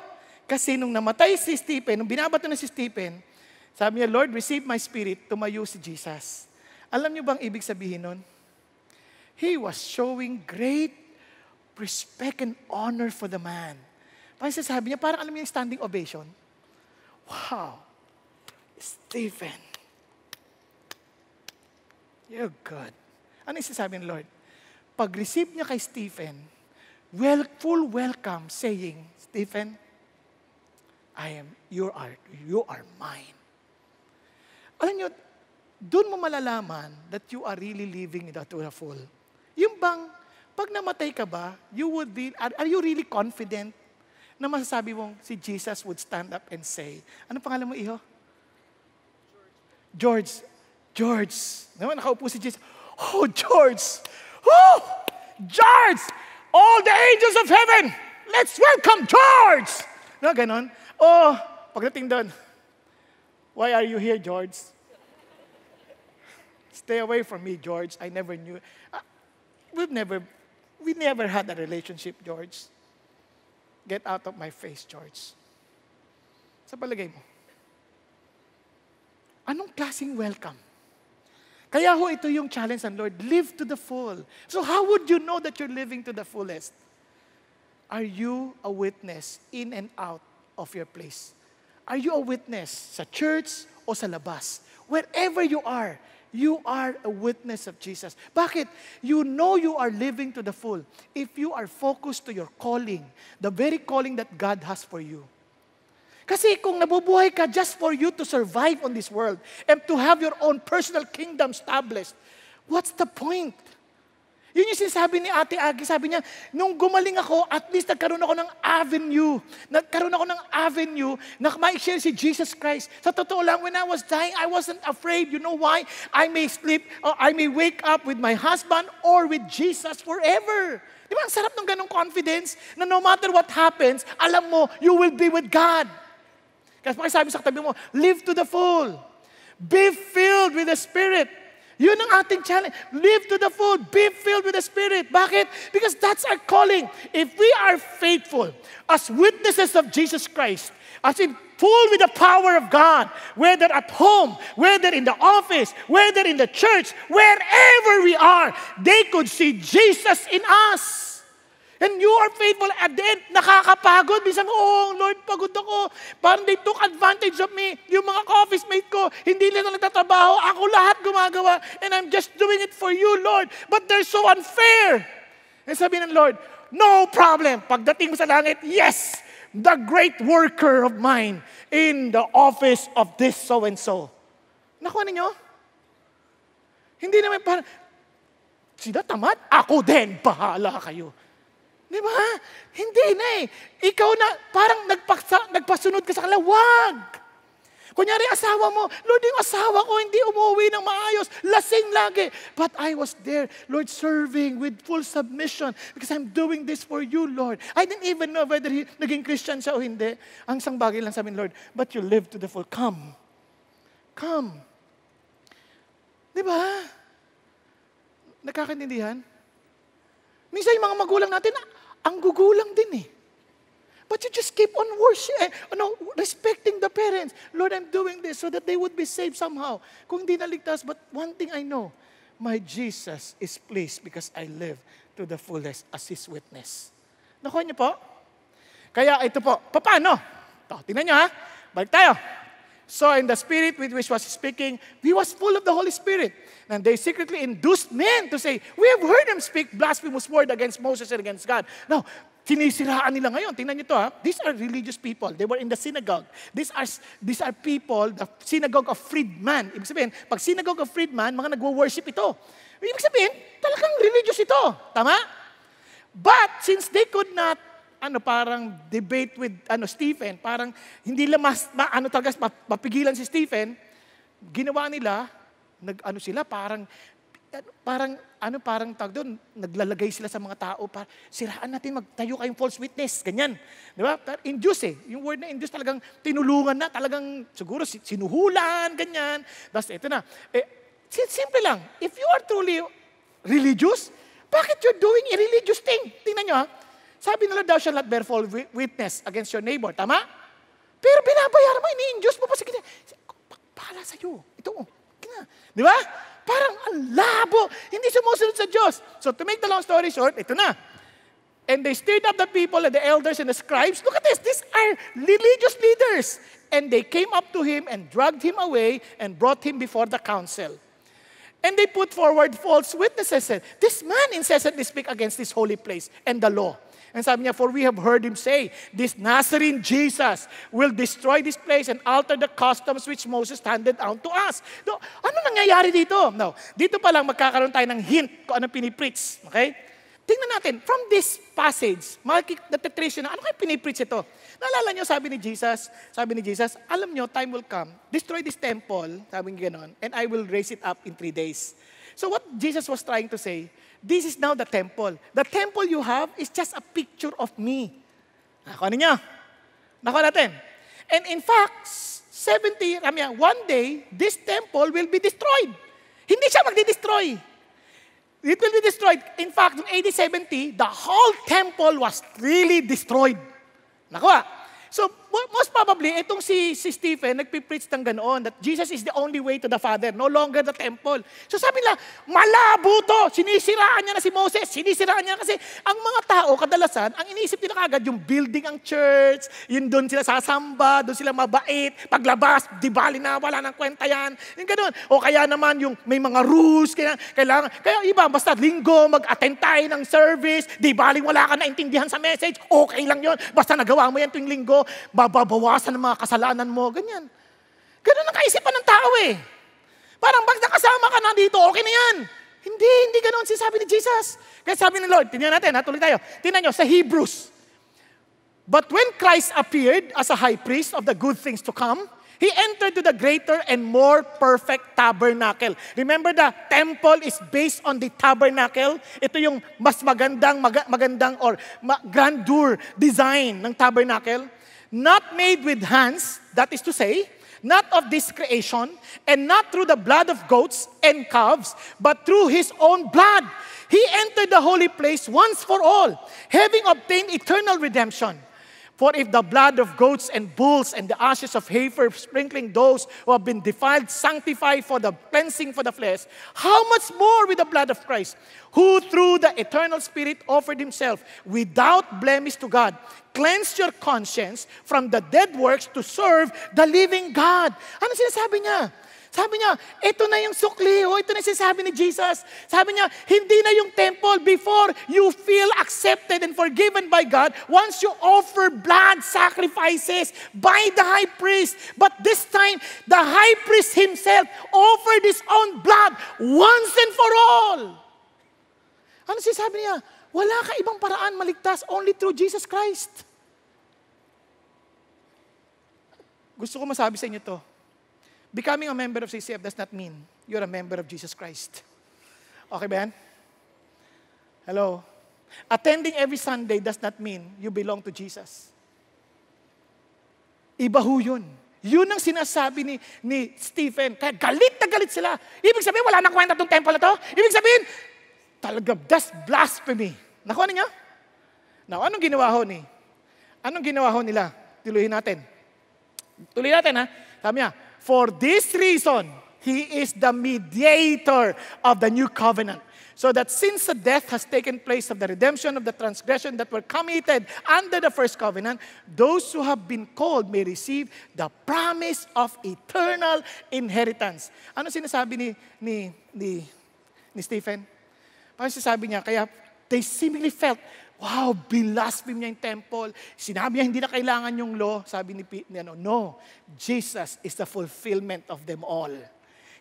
Kasi nung namatay si Stephen, nung binabato na si Stephen, sabi niya, Lord, receive my spirit, tumayo si Jesus. Alam niyo bang ibig sabihin nun? he was showing great respect and honor for the man. Parang sasabi niya, parang alam niya yung standing ovation. Wow, Stephen, you're good. Ano yung sasabi ng Lord? Pag-receive niya kay Stephen, well, full welcome, saying, Stephen, I am, you are, you are mine. Alam niyo, doon mo malalaman that you are really living it to the full. Yung bang, pag namatay ka ba, you would be, are, are you really confident na masasabi mong si Jesus would stand up and say, ano pangalan mo, iho? George. George. Naman, nakaupo si Jesus. Oh, George! Oh! George! All the angels of heaven! Let's welcome George! No, ganon. Oh, pagdating doon, why are you here, George? Stay away from me, George. I never knew. Uh, we've never, we never had a relationship, George. Get out of my face, George. Sa palagay mo, anong klaseng welcome? Kaya ho ito yung challenge ng Lord, live to the full. So how would you know that you're living to the fullest? Are you a witness in and out of your place? Are you a witness sa church o sa labas? Wherever you are, you are a witness of Jesus. Bakit? You know you are living to the full if you are focused to your calling, the very calling that God has for you. Kasi kung nabubuhay ka just for you to survive on this world and to have your own personal kingdom established, what's the point? Yun yung sinasabi ni Ate Agi. Sabi niya, nung gumaling ako, at least nagkaroon ako ng avenue. Nagkaroon ako ng avenue na ma-share si Jesus Christ. Sa totoo lang, when I was dying, I wasn't afraid. You know why? I may sleep, or I may wake up with my husband or with Jesus forever. Di ba? Ang sarap ng ganong confidence na no matter what happens, alam mo, you will be with God. Kasi pakisabi sa katabi mo, live to the full. Be filled with the Spirit. Yun ang ating challenge. Live to the full. Be filled with the Spirit. Bakit? Because that's our calling. If we are faithful as witnesses of Jesus Christ, as in full with the power of God, whether at home, whether in the office, whether in the church, wherever we are, they could see Jesus in us. And you are faithful at the end, nakakapagod. Minsan, oh, Lord, pagod ako. Parang they took advantage of me. Yung mga office mate ko, hindi nila nagtatrabaho. Ako lahat gumagawa. And I'm just doing it for you, Lord. But they're so unfair. And sabi ng Lord, no problem. Pagdating mo sa langit, yes, the great worker of mine in the office of this so-and-so. Nakuha ninyo? Hindi naman parang, sila tamad? Ako din, bahala kayo. Di ba? Hindi na eh. Ikaw na, parang nagpasa, nagpasunod ka sa kanila. Wag! Kunyari, asawa mo, Lord, yung asawa ko hindi umuwi ng maayos, lasing lagi. But I was there, Lord, serving with full submission because I'm doing this for you, Lord. I didn't even know whether he, naging Christian siya o hindi. Ang isang bagay lang sa amin, Lord, but you live to the full. Come. Come. Di ba? Nakakaintindihan? Minsan yung mga magulang natin, ang gugulang din eh. But you just keep on worship, eh, no, respecting the parents. Lord, I'm doing this so that they would be saved somehow. Kung hindi naligtas, but one thing I know, my Jesus is pleased because I live to the fullest as His witness. Nakuha niyo po? Kaya ito po, paano? Ito, tingnan niyo ha. Balik tayo. So in the spirit with which was speaking, he was full of the Holy Spirit. And they secretly induced men to say, we have heard him speak blasphemous word against Moses and against God. Now, sinisiraan nila ngayon. Tingnan niyo to ha. These are religious people. They were in the synagogue. These are, these are people, the synagogue of freedman. Ibig sabihin, pag synagogue of freedman, mga nagwo-worship ito. Ibig sabihin, talagang religious ito. Tama? But since they could not ano parang debate with ano Stephen, parang hindi lang mas ma, ano talaga mapigilan si Stephen, ginawa nila nag ano sila parang parang ano parang tag doon naglalagay sila sa mga tao para siraan natin magtayo kayong false witness ganyan. Di ba? Induce eh. Yung word na induce talagang tinulungan na talagang siguro sinuhulan ganyan. Basta ito na. Eh simple lang. If you are truly religious bakit you're doing a religious thing? Tingnan niyo ha sabi nila, thou shall not bear false witness against your neighbor. Tama? Pero binabayaran mo, ini-induce mo pa sa kanya. Pahala sa'yo. Ito, oh. Kina. Di ba? Parang ang labo. Hindi sumusunod sa Diyos. So to make the long story short, ito na. And they stirred up the people and the elders and the scribes. Look at this. These are religious leaders. And they came up to him and dragged him away and brought him before the council. And they put forward false witnesses. Said, this man incessantly speak against this holy place and the law. And sabi niya, for we have heard him say, this Nazarene Jesus will destroy this place and alter the customs which Moses handed down to us. No, ano nangyayari dito? No, dito pa lang magkakaroon tayo ng hint kung anong pinipreach. Okay? Tingnan natin, from this passage, makikita na, ano kayo pinipreach ito? Naalala niyo, sabi ni Jesus, sabi ni Jesus, alam niyo, time will come, destroy this temple, sabi niya ganon, and I will raise it up in three days. So what Jesus was trying to say, This is now the temple. The temple you have is just a picture of me. Nakuha niyo? Nakuha natin. And in fact, 70, I one day, this temple will be destroyed. Hindi siya magdi-destroy. It will be destroyed. In fact, in AD 70, the whole temple was really destroyed. Nakuha. So, most probably, itong si, si Stephen, nagpipreach ng ganoon, that Jesus is the only way to the Father, no longer the temple. So sabi nila, malabo to, sinisiraan niya na si Moses, sinisiraan niya kasi ang mga tao, kadalasan, ang iniisip nila kagad yung building ang church, yun doon sila sasamba, doon sila mabait, paglabas, di bali na, wala nang kwenta yan, yung ganoon. O kaya naman yung may mga rules, kaya, kailangan, kaya iba, basta linggo, mag-attend tayo ng service, di bali wala ka naintindihan sa message, okay lang yon basta nagawa mo yan tuwing linggo, mababawasan ang mga kasalanan mo, ganyan. Ganun ang kaisipan ng tao eh. Parang pag nakasama ka na dito, okay na yan. Hindi, hindi ganun sinasabi ni Jesus. Kaya sabi ni Lord, tingnan natin, ha, tayo. Tingnan nyo, sa Hebrews. But when Christ appeared as a high priest of the good things to come, He entered to the greater and more perfect tabernacle. Remember the temple is based on the tabernacle. Ito yung mas magandang, magandang or grandeur design ng tabernacle not made with hands, that is to say, not of this creation, and not through the blood of goats and calves, but through his own blood. He entered the holy place once for all, having obtained eternal redemption. For if the blood of goats and bulls and the ashes of heifer sprinkling those who have been defiled sanctify for the cleansing for the flesh, how much more with the blood of Christ, who through the eternal Spirit offered himself without blemish to God, cleanse your conscience from the dead works to serve the living God. Ano sinasabi niya? Sabi niya, ito na yung sukli. O, ito na sinasabi ni Jesus. Sabi niya, hindi na yung temple before you feel accepted and forgiven by God once you offer blood sacrifices by the high priest. But this time, the high priest himself offered his own blood once and for all. Ano sinasabi niya? Wala ka ibang paraan maligtas only through Jesus Christ. Gusto ko masabi sa inyo to Becoming a member of CCF does not mean you're a member of Jesus Christ. Okay ba yan? Hello? Attending every Sunday does not mean you belong to Jesus. Iba ho yun. Yun ang sinasabi ni, ni Stephen. Kaya galit na galit sila. Ibig sabihin, wala nang kwenta tong temple na to. Ibig sabihin, talaga, that's blasphemy. Nakuha niyo? Now, anong ginawa ho ni? Anong ginawa ho nila? Tuloy natin. Tuloy natin ha. Sabi niya, For this reason, He is the mediator of the new covenant. So that since the death has taken place of the redemption of the transgression that were committed under the first covenant, those who have been called may receive the promise of eternal inheritance. Ano sinasabi ni, ni, ni, ni Stephen? Parang sinasabi niya, kaya they seemingly felt, wow, blaspheme niya yung temple. Sinabi niya, hindi na kailangan yung law. Sabi ni, ni ano, no, Jesus is the fulfillment of them all.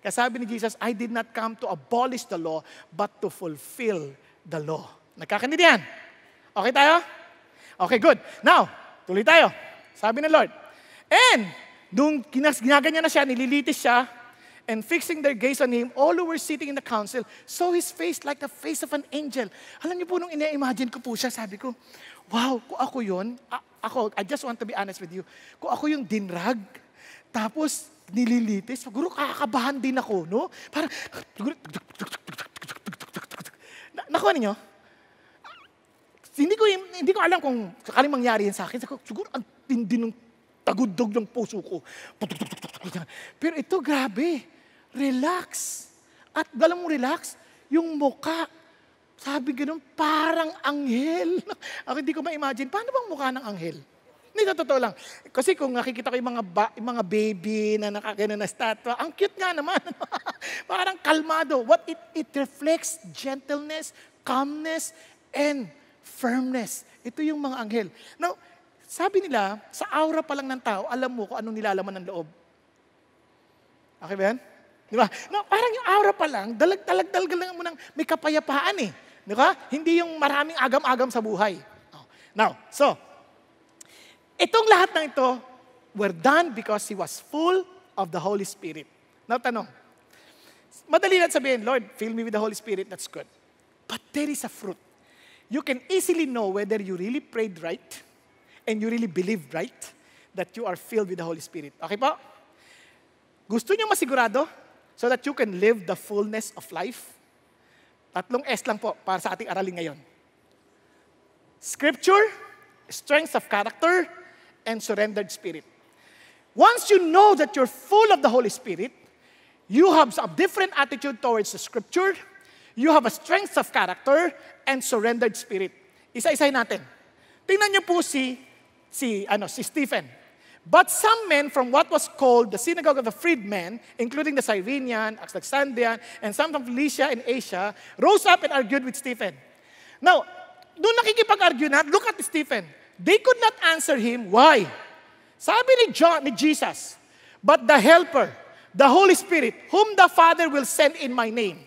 Kaya sabi ni Jesus, I did not come to abolish the law, but to fulfill the law. Nagkakaintindihan? Okay tayo? Okay, good. Now, tuloy tayo. Sabi ng Lord. And, nung ginaganyan na siya, nililitis siya, and fixing their gaze on Him, all who were sitting in the council saw His face like the face of an angel. Alam niyo po, nung ina-imagine ko po siya, sabi ko, wow, kung ako yun, ako, I just want to be honest with you, kung ako yung dinrag, tapos nililitis, siguro kakakabahan din ako, no? Parang, na, nakuha ninyo? Hindi ko, hindi ko alam kung sakaling mangyari yan sa akin. Siguro, ang tindi ng tagudog ng puso ko. Pero ito, grabe. Relax. At galang mo relax, yung muka, sabi ganun, parang anghel. Ako hindi ko ma-imagine, paano bang mukha ng anghel? Hindi, sa totoo lang. Kasi kung nakikita ko yung mga, ba, yung mga baby na nakagano na statwa, ang cute nga naman. parang kalmado. What it, it reflects gentleness, calmness, and firmness. Ito yung mga anghel. Now, sabi nila, sa aura pa lang ng tao, alam mo kung anong nilalaman ng loob. Okay ba yan? Di ba? No, parang yung aura pa lang, dalag-dalag-dalag lang mo ng may kapayapaan eh. Di ba? Hindi yung maraming agam-agam sa buhay. Oh. Now, so, Itong lahat ng ito were done because He was full of the Holy Spirit. Now, tanong. Madali lang sabihin, Lord, fill me with the Holy Spirit, that's good. But there is a fruit. You can easily know whether you really prayed right and you really believed right that you are filled with the Holy Spirit. Okay po? Gusto niyo masigurado so that you can live the fullness of life? Tatlong S lang po para sa ating aralin ngayon. Scripture, strength of character, and surrendered spirit. Once you know that you're full of the Holy Spirit, you have a different attitude towards the scripture, you have a strength of character, and surrendered spirit. Isa-isahin natin. Tingnan niyo po si, si, ano, si Stephen. But some men from what was called the synagogue of the freedmen, including the Cyrenian, Alexandrian, and some from Lycia and Asia, rose up and argued with Stephen. Now, doon nakikipag-argue na, look at Stephen. They could not answer him. Why? Sabi ni, John, ni Jesus, But the Helper, the Holy Spirit, whom the Father will send in my name,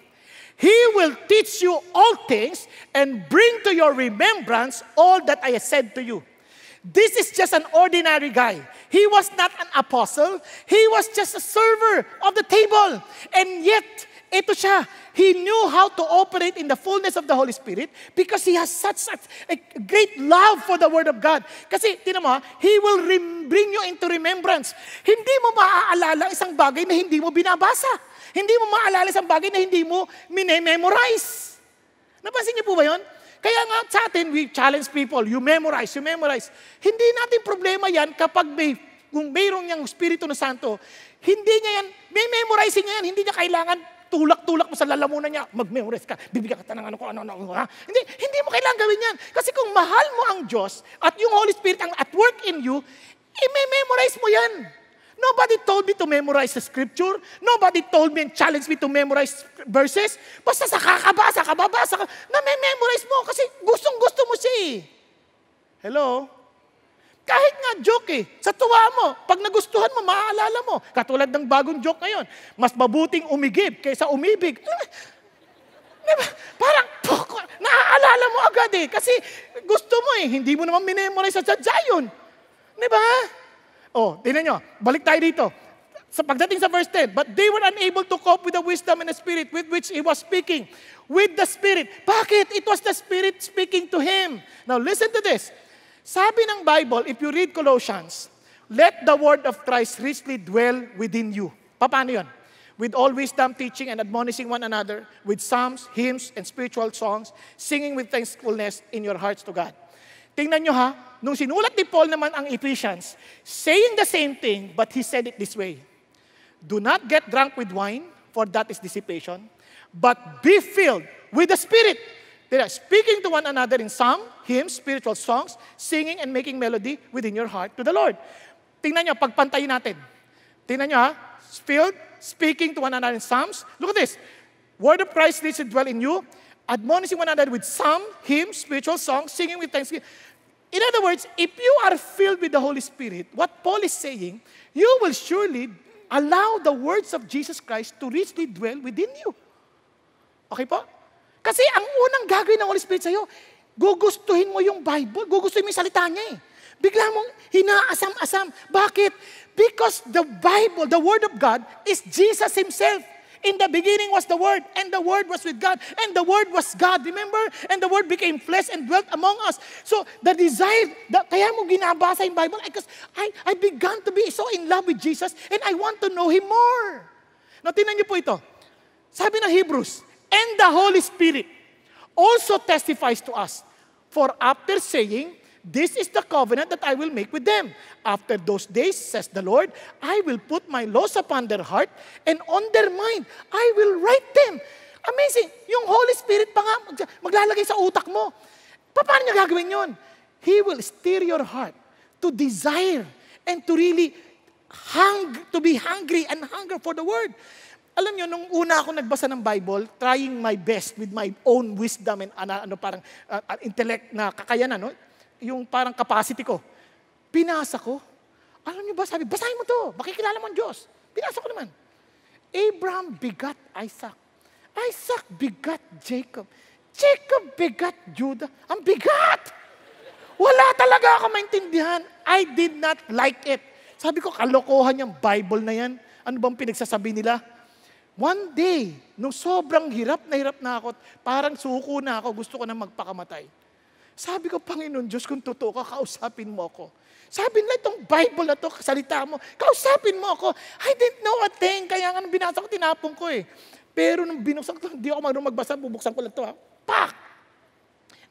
He will teach you all things and bring to your remembrance all that I said to you. This is just an ordinary guy. He was not an apostle. He was just a server of the table. And yet, ito siya. He knew how to operate in the fullness of the Holy Spirit because he has such, such a great love for the Word of God. Kasi, tinan mo, He will bring you into remembrance. Hindi mo maaalala isang bagay na hindi mo binabasa. Hindi mo maaalala isang bagay na hindi mo mine-memorize. Napansin niyo po ba yon? Kaya nga sa atin, we challenge people, you memorize, you memorize. Hindi natin problema yan kapag may, kung mayroong niyang Espiritu na Santo, hindi niya yan, may memorizing niya yan, hindi niya kailangan tulak-tulak mo sa lalamunan niya, mag-memorize ka, bibigyan ka ng ano ko, ano, ano, ha? Hindi, hindi mo kailangan gawin yan. Kasi kung mahal mo ang Diyos at yung Holy Spirit ang at work in you, i-memorize mo yan. Nobody told me to memorize the scripture. Nobody told me and challenged me to memorize verses. Basta sa kakabasa, kababasa ka, na-memorize mo kasi gustong-gusto mo siya eh. Hello? Kahit nga joke eh, sa tuwa mo, pag nagustuhan mo, maaalala mo. Katulad ng bagong joke ngayon, mas mabuting umigib kaysa umibig. Diba? Parang, pok, naaalala mo agad eh. Kasi gusto mo eh, hindi mo naman minemorize sa sadya yun. Di ba? Oh, tingnan nyo, balik tayo dito. Sa pagdating sa verse 10, but they were unable to cope with the wisdom and the spirit with which he was speaking. With the spirit. Bakit? It was the spirit speaking to him. Now listen to this. Sabi ng Bible, if you read Colossians, let the word of Christ richly dwell within you. Paano yun? With all wisdom, teaching, and admonishing one another, with psalms, hymns, and spiritual songs, singing with thankfulness in your hearts to God. Tingnan nyo ha, nung sinulat ni Paul naman ang Ephesians, saying the same thing, but he said it this way, Do not get drunk with wine, for that is dissipation, but be filled with the Spirit, They are speaking to one another in psalm, hymns, spiritual songs, singing and making melody within your heart to the Lord. Tingnan nyo, pagpantayin natin. Tingnan nyo ha, filled, speaking to one another in psalms. Look at this. Word of Christ needs to dwell in you, admonishing one another with psalm, hymns, spiritual songs, singing with thanksgiving. In other words, if you are filled with the Holy Spirit, what Paul is saying, you will surely allow the words of Jesus Christ to richly dwell within you. Okay po? Kasi ang unang gagawin ng Holy Spirit sa'yo, gugustuhin mo yung Bible, gugustuhin mo yung salita niya eh. Bigla mong hinaasam-asam. Bakit? Because the Bible, the Word of God, is Jesus Himself. In the beginning was the Word, and the Word was with God, and the Word was God. Remember? And the Word became flesh and dwelt among us. So, the desire, the, kaya mo ginabasa yung Bible, because I, I began to be so in love with Jesus, and I want to know Him more. Now, tinan niyo po ito. Sabi ng Hebrews, and the Holy Spirit also testifies to us. For after saying, This is the covenant that I will make with them. After those days, says the Lord, I will put my laws upon their heart and on their mind, I will write them. Amazing. Yung Holy Spirit pa nga mag- maglalagay sa utak mo. Pa- Paano niya gagawin yun? He will steer your heart to desire and to really hung, to be hungry and hunger for the Word. Alam niyo, nung una ako nagbasa ng Bible, trying my best with my own wisdom and ano, ano parang uh, intellect na kakayanan, no? Yung parang capacity ko. Pinasa ko. Alam niyo ba, sabi, basahin mo to, makikilala mo ang Diyos. Pinasa ko naman. Abraham begat Isaac. Isaac begat Jacob. Jacob begat Judah. Ang bigat! Wala talaga ako maintindihan. I did not like it. Sabi ko, kalokohan yung Bible na yan. Ano bang pinagsasabi nila? One day, nung sobrang hirap na hirap na ako, parang suko na ako, gusto ko na magpakamatay. Sabi ko, Panginoon Diyos, kung totoo ka, kausapin mo ako. Sabi nila, itong Bible na to, salita mo, kausapin mo ako. I didn't know a thing, kaya nga nung binasa ko, tinapon ko eh. Pero nung binuksan ko, hindi ako marunong magbasa, bubuksan ko lang to ha. Pak!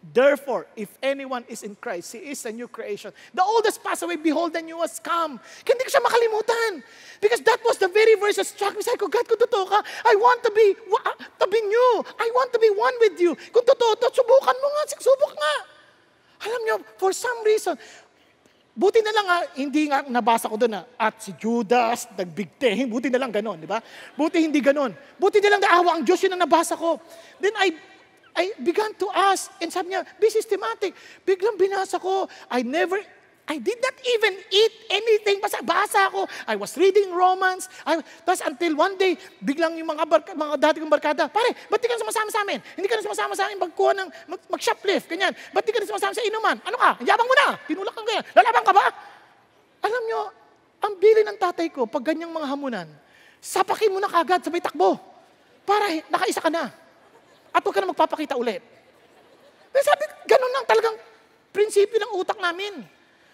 Therefore, if anyone is in Christ, he is a new creation. The old has passed away, behold, the new has come. Hindi ko siya makalimutan. Because that was the very verse that struck me. Sabi ko, God, kung totoo ka, I want to be, wa- to be new. I want to be one with you. Kung totoo to, subukan mo nga, subok nga. Alam niyo, for some reason, buti na lang nga, hindi nga nabasa ko doon na, at si Judas, nagbigte. Buti na lang ganon, di ba? Buti hindi ganon. Buti na lang naawa ang Diyos, yun ang nabasa ko. Then I I began to ask, and sabi niya, be systematic. Biglang binasa ko, I never, I did not even eat anything. Basta basa ako. I was reading Romans. I, tapos until one day, biglang yung mga, barka, mga dati kong barkada, pare, ba't di ka na sumasama sa amin? Hindi ka na sumasama sa amin magkuha ng, mag, mag-shoplift, ganyan. Ba't di ka na sumasama sa inuman? Ano ka? Yabang mo na. Tinulak kang ganyan. Lalaban ka ba? Alam nyo, ang bili ng tatay ko, pag ganyang mga hamunan, sapakin mo na kagad, sabay takbo. Para nakaisa ka na. At huwag ka na magpapakita ulit. Pero sabi, ganun lang talagang prinsipyo ng utak namin.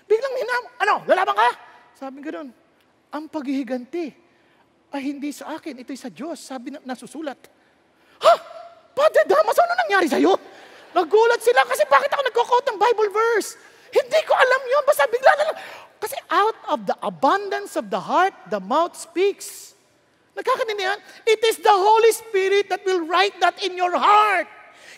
Biglang hinam, ano, lalaban ka? Sabi ganun, ang paghihiganti ay hindi sa akin, ito'y sa Diyos. Sabi na, nasusulat. Ha? Padre Damas, ano nangyari sa'yo? Nagulat sila kasi bakit ako nagko-quote ng Bible verse? Hindi ko alam yun. Basta bigla na lang. Kasi out of the abundance of the heart, the mouth speaks. Nagkakanindihan? It is the Holy Spirit that will write that in your heart.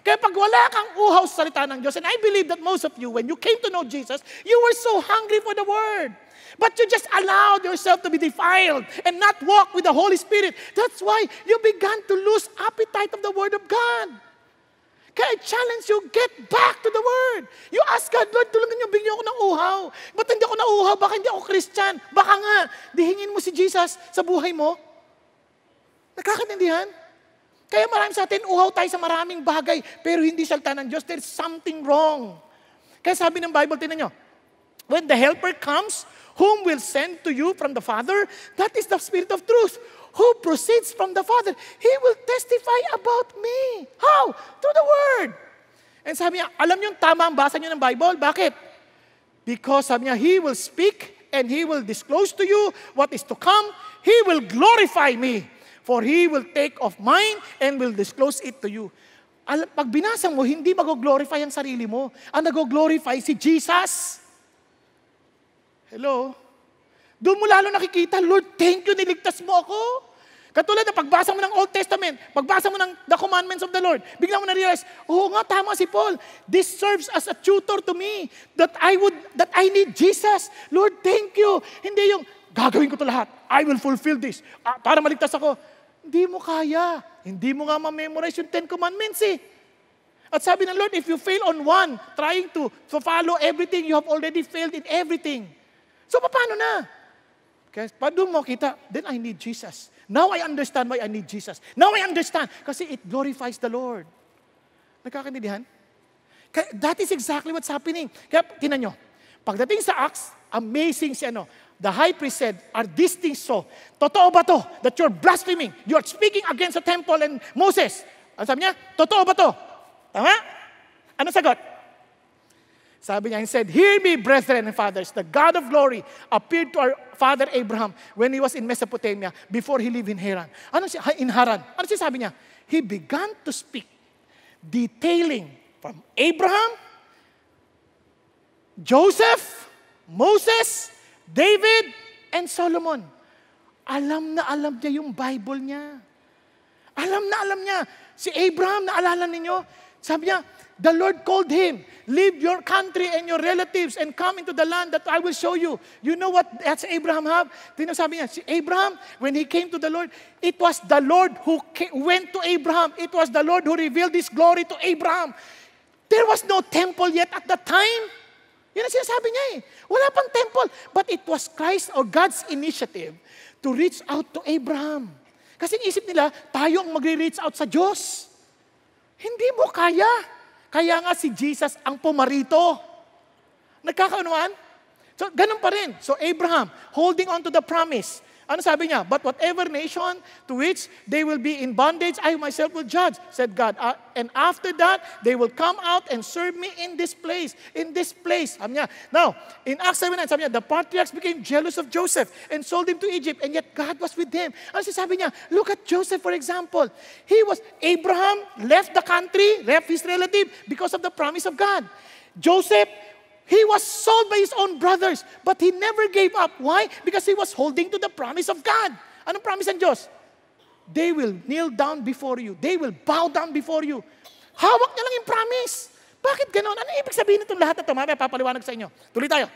Kaya pag wala kang uhaw sa salita ng Diyos, and I believe that most of you, when you came to know Jesus, you were so hungry for the Word. But you just allowed yourself to be defiled and not walk with the Holy Spirit. That's why you began to lose appetite of the Word of God. Kaya I challenge you, get back to the Word. You ask God, Lord, tulungan niyo, bigyan ako ng uhaw. Ba't hindi ako nauhaw? Baka hindi ako Christian. Baka nga, dihingin mo si Jesus sa buhay mo. Nakakaintindihan? Kaya marami sa atin, uhaw tayo sa maraming bagay, pero hindi salta ng Diyos. There's something wrong. Kaya sabi ng Bible, tinan nyo, when the helper comes, whom will send to you from the Father, that is the Spirit of truth, who proceeds from the Father. He will testify about me. How? Through the Word. And sabi niya, alam niyo tama ang basa niyo ng Bible? Bakit? Because sabi niya, He will speak and He will disclose to you what is to come. He will glorify me. For He will take of mine and will disclose it to you. Al- pag binasa mo, hindi mag-glorify ang sarili mo. Ang nag-glorify si Jesus. Hello? Doon mo lalo nakikita, Lord, thank you, niligtas mo ako. Katulad na pagbasa mo ng Old Testament, pagbasa mo ng the commandments of the Lord, bigla mo na-realize, oo nga, tama si Paul. This serves as a tutor to me that I would, that I need Jesus. Lord, thank you. Hindi yung, gagawin ko to lahat. I will fulfill this. Ah, para maligtas ako. Hindi mo kaya. Hindi mo nga ma-memorize yung Ten Commandments eh. At sabi ng Lord, if you fail on one, trying to, to follow everything, you have already failed in everything. So, paano na? Kaya pag doon mo kita, then I need Jesus. Now I understand why I need Jesus. Now I understand. Kasi it glorifies the Lord. Nagkakaintindihan? That is exactly what's happening. Kaya tinan nyo, pagdating sa Acts, amazing si ano, the high priest said, are these things so? Totoo ba to? That you're blaspheming. You're speaking against the temple and Moses. Ano sabi niya? Totoo ba to? Tama? Ano sagot? Sabi niya, he said, Hear me, brethren and fathers, the God of glory appeared to our father Abraham when he was in Mesopotamia before he lived in Haran. Ano siya? In Haran. Ano siya sabi niya? He began to speak, detailing from Abraham, Joseph, Moses, David, and Solomon. Alam na alam niya yung Bible niya. Alam na alam niya. Si Abraham, naalala ninyo? Sabi niya, the Lord called him, leave your country and your relatives and come into the land that I will show you. You know what that's Abraham have? Tino sabi niya, si Abraham, when he came to the Lord, it was the Lord who went to Abraham. It was the Lord who revealed His glory to Abraham. There was no temple yet at that time. Yun ang sinasabi niya eh. Wala pang temple. But it was Christ or God's initiative to reach out to Abraham. Kasi isip nila, tayo ang magre-reach out sa Diyos. Hindi mo kaya. Kaya nga si Jesus ang pumarito. Nagkakaunuan? So, ganun pa rin. So, Abraham, holding on to the promise. Ano sabi niya? But whatever nation to which they will be in bondage, I myself will judge, said God. Uh, and after that, they will come out and serve me in this place. In this place. Sabi niya. Now, in Acts 7, sabi niya, the patriarchs became jealous of Joseph and sold him to Egypt, and yet God was with him. Ano sabi niya? Look at Joseph, for example. He was, Abraham left the country, left his relative because of the promise of God. Joseph He was sold by his own brothers, but he never gave up. Why? Because he was holding to the promise of God. Anong promise ng Diyos? They will kneel down before you. They will bow down before you. Hawak niya lang yung promise. Bakit ganon? Ano ibig sabihin nitong lahat na ito? Mamaya papaliwanag sa inyo. Tuloy tayo.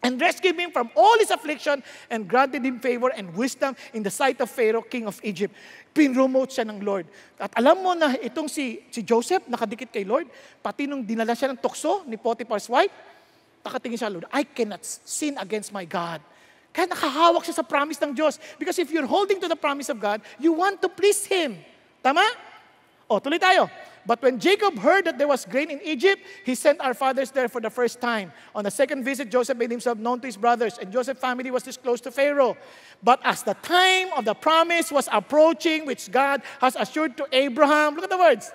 And rescued him from all his affliction and granted him favor and wisdom in the sight of Pharaoh, king of Egypt. Pinromote siya ng Lord. At alam mo na itong si, si Joseph, nakadikit kay Lord, pati nung dinala siya ng tukso ni Potiphar's wife, nakatingin siya, Lord, I cannot sin against my God. Kaya nakahawak siya sa promise ng Diyos. Because if you're holding to the promise of God, you want to please Him. Tama? O, tuloy tayo. But when Jacob heard that there was grain in Egypt, he sent our fathers there for the first time. On the second visit, Joseph made himself known to his brothers, and Joseph's family was disclosed to Pharaoh. But as the time of the promise was approaching, which God has assured to Abraham, look at the words,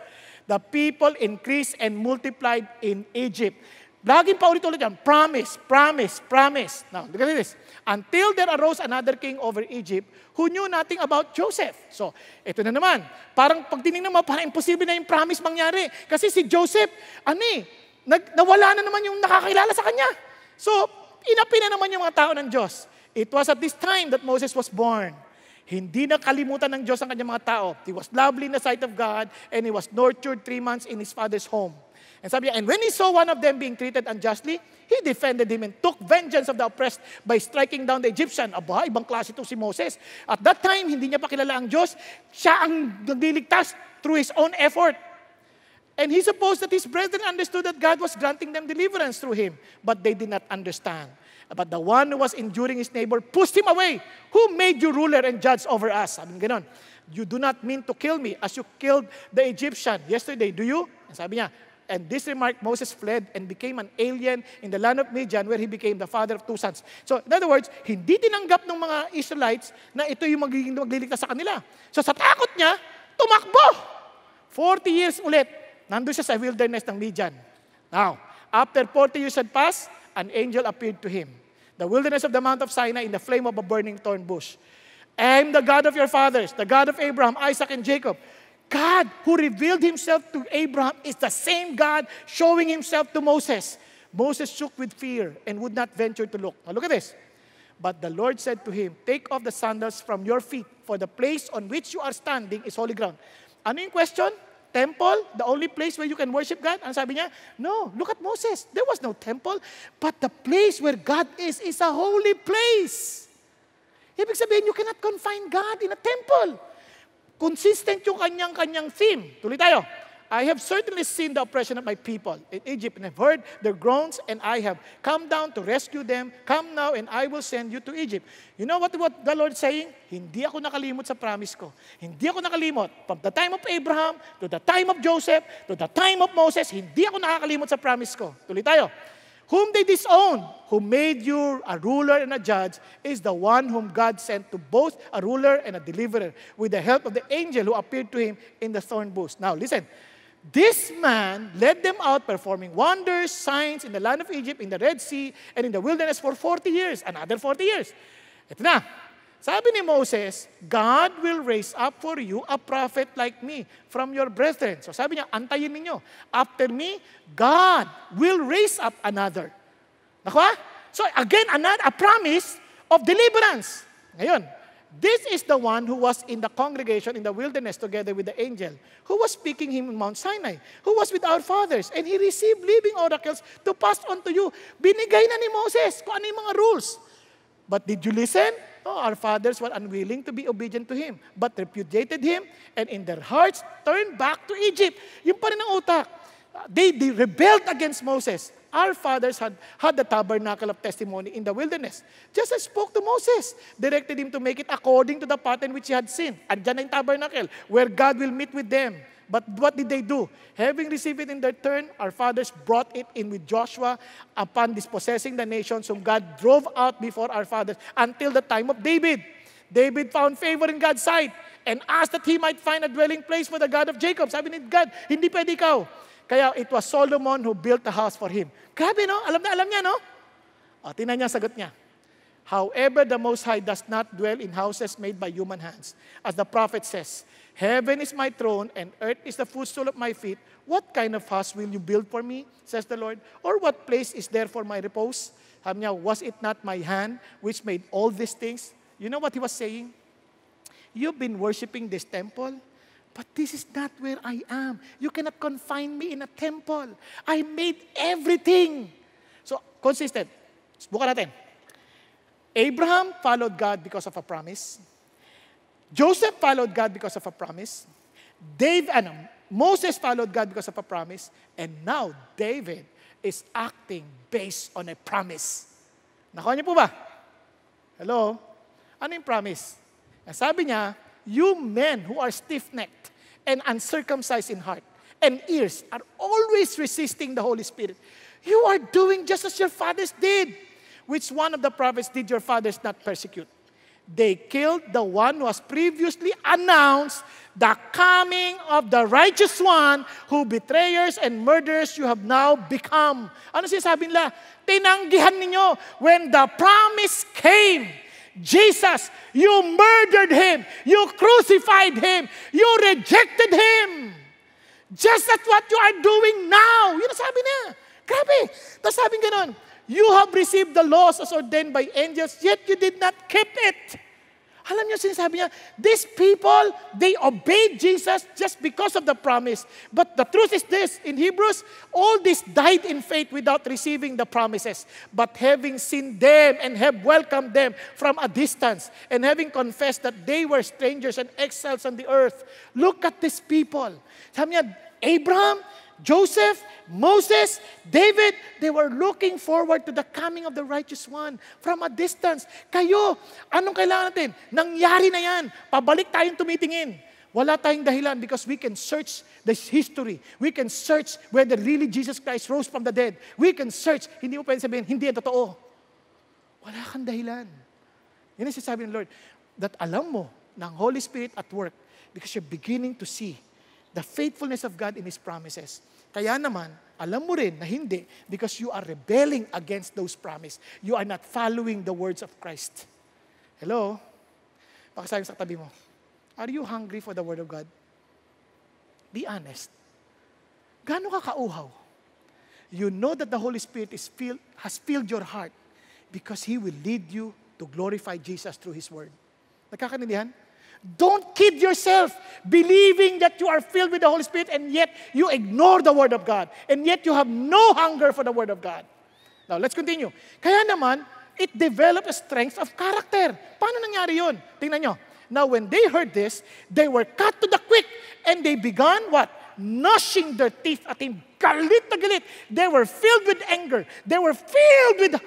the people increased and multiplied in Egypt. Laging paulit-ulit yan, promise, promise, promise. Now, look at this. Until there arose another king over Egypt who knew nothing about Joseph. So, ito na naman. Parang pag tinignan mo, parang imposible na yung promise mangyari. Kasi si Joseph, ano eh, nag, nawala na naman yung nakakilala sa kanya. So, inapi na naman yung mga tao ng Diyos. It was at this time that Moses was born. Hindi na kalimutan ng Diyos ang kanyang mga tao. He was lovely in the sight of God and he was nurtured three months in his father's home. And sabi niya, and when he saw one of them being treated unjustly, he defended him and took vengeance of the oppressed by striking down the Egyptian. Aba, ibang klase ito si Moses. At that time, hindi niya pa kilala ang Diyos. Siya ang nagliligtas through his own effort. And he supposed that his brethren understood that God was granting them deliverance through him. But they did not understand. But the one who was enduring his neighbor pushed him away. Who made you ruler and judge over us? Sabi ganon. You do not mean to kill me as you killed the Egyptian yesterday, do you? Sabi niya, And this remark, Moses fled and became an alien in the land of Midian where he became the father of two sons. So, in other words, hindi tinanggap ng mga Israelites na ito yung magiging magliligtas sa kanila. So, sa takot niya, tumakbo! 40 years ulit, nandun siya sa wilderness ng Midian. Now, after 40 years had passed, an angel appeared to him. The wilderness of the Mount of Sinai in the flame of a burning thorn bush. I am the God of your fathers, the God of Abraham, Isaac, and Jacob. God who revealed himself to Abraham is the same God showing himself to Moses. Moses shook with fear and would not venture to look. Now look at this. But the Lord said to him, Take off the sandals from your feet, for the place on which you are standing is holy ground. Ano yung question? Temple? The only place where you can worship God? Ang sabi niya? No, look at Moses. There was no temple, but the place where God is is a holy place. Ibig sabihin, you cannot confine God in a temple. Consistent yung kanyang-kanyang theme. Tuloy tayo. I have certainly seen the oppression of my people in Egypt and have heard their groans and I have come down to rescue them. Come now and I will send you to Egypt. You know what, what the Lord saying? Hindi ako nakalimot sa promise ko. Hindi ako nakalimot. From the time of Abraham to the time of Joseph to the time of Moses, hindi ako nakakalimot sa promise ko. Tuloy tayo. Whom they disown, who made you a ruler and a judge, is the one whom God sent to both a ruler and a deliverer with the help of the angel who appeared to him in the thorn bush. Now, listen. This man led them out performing wonders, signs in the land of Egypt, in the Red Sea, and in the wilderness for 40 years. Another 40 years. Ito na. Sabi ni Moses, God will raise up for you a prophet like me from your brethren. So sabi niya, antayin ninyo. After me, God will raise up another. Nakuha? So again, another, a promise of deliverance. Ngayon, this is the one who was in the congregation in the wilderness together with the angel, who was speaking him in Mount Sinai, who was with our fathers, and he received living oracles to pass on to you. Binigay na ni Moses kung ano yung mga rules. But did you listen? No, our fathers were unwilling to be obedient to him, but repudiated him, and in their hearts turned back to Egypt. Yung pa rin ang utak. They, they rebelled against Moses. Our fathers had, had the tabernacle of testimony in the wilderness. Just as spoke to Moses, directed him to make it according to the pattern which he had seen. Andyan na yung tabernacle, where God will meet with them. But what did they do? Having received it in their turn, our fathers brought it in with Joshua upon dispossessing the nations whom God drove out before our fathers until the time of David. David found favor in God's sight and asked that he might find a dwelling place for the God of Jacob. Sabi ni God, hindi pwede ikaw. Kaya it was Solomon who built the house for him. Grabe, no? Alam na alam niya, no? O, tingnan niya sagot niya. However, the Most High does not dwell in houses made by human hands. As the prophet says, Heaven is my throne and earth is the footstool of my feet. What kind of house will you build for me, says the Lord? Or what place is there for my repose? Sabi niya, was it not my hand which made all these things? You know what he was saying? You've been worshiping this temple, but this is not where I am. You cannot confine me in a temple. I made everything. So, consistent. Bukan natin. Abraham followed God because of a promise. Joseph followed God because of a promise. Dave, ano, Moses followed God because of a promise. And now, David is acting based on a promise. Nakuha niyo po ba? Hello? Ano yung promise? Sabi niya, you men who are stiff-necked and uncircumcised in heart and ears are always resisting the Holy Spirit. You are doing just as your fathers did. Which one of the prophets did your fathers not persecute? They killed the one who was previously announced the coming of the righteous one who betrayers and murderers you have now become. Ano sinasabi nila? Tinanggihan ninyo when the promise came. Jesus, you murdered him. You crucified him. You rejected him. Just as what you are doing now. Yun ang sabi niya. Grabe. Tapos sabi ganon, You have received the laws as ordained by angels, yet you did not keep it. Alam niyo, sinasabi niya, these people, they obeyed Jesus just because of the promise. But the truth is this, in Hebrews, all this died in faith without receiving the promises. But having seen them and have welcomed them from a distance, and having confessed that they were strangers and exiles on the earth, look at these people. Sabi niya, Abraham, Joseph, Moses, David, they were looking forward to the coming of the righteous one from a distance. Kayo, anong kailangan natin? Nangyari na yan. Pabalik tayong tumitingin. Wala tayong dahilan because we can search the history. We can search whether really Jesus Christ rose from the dead. We can search. Hindi mo pwede sabihin, hindi yan totoo. Wala kang dahilan. Yan ang sinasabi ng Lord. That alam mo ng Holy Spirit at work because you're beginning to see the faithfulness of God in His promises. Kaya naman, alam mo rin na hindi because you are rebelling against those promises. You are not following the words of Christ. Hello? Pakasabi sa tabi mo, are you hungry for the Word of God? Be honest. Gaano ka kauhaw? You know that the Holy Spirit is filled, has filled your heart because He will lead you to glorify Jesus through His Word. Nagkakanindihan? Don't kid yourself believing that you are filled with the Holy Spirit and yet you ignore the Word of God. And yet you have no hunger for the Word of God. Now, let's continue. Kaya naman, it developed a strength of character. Paano nangyari yun? Tingnan nyo. Now, when they heard this, they were cut to the quick and they began what? Gnashing their teeth at him. Galit na galit. They were filled with anger. They were filled with,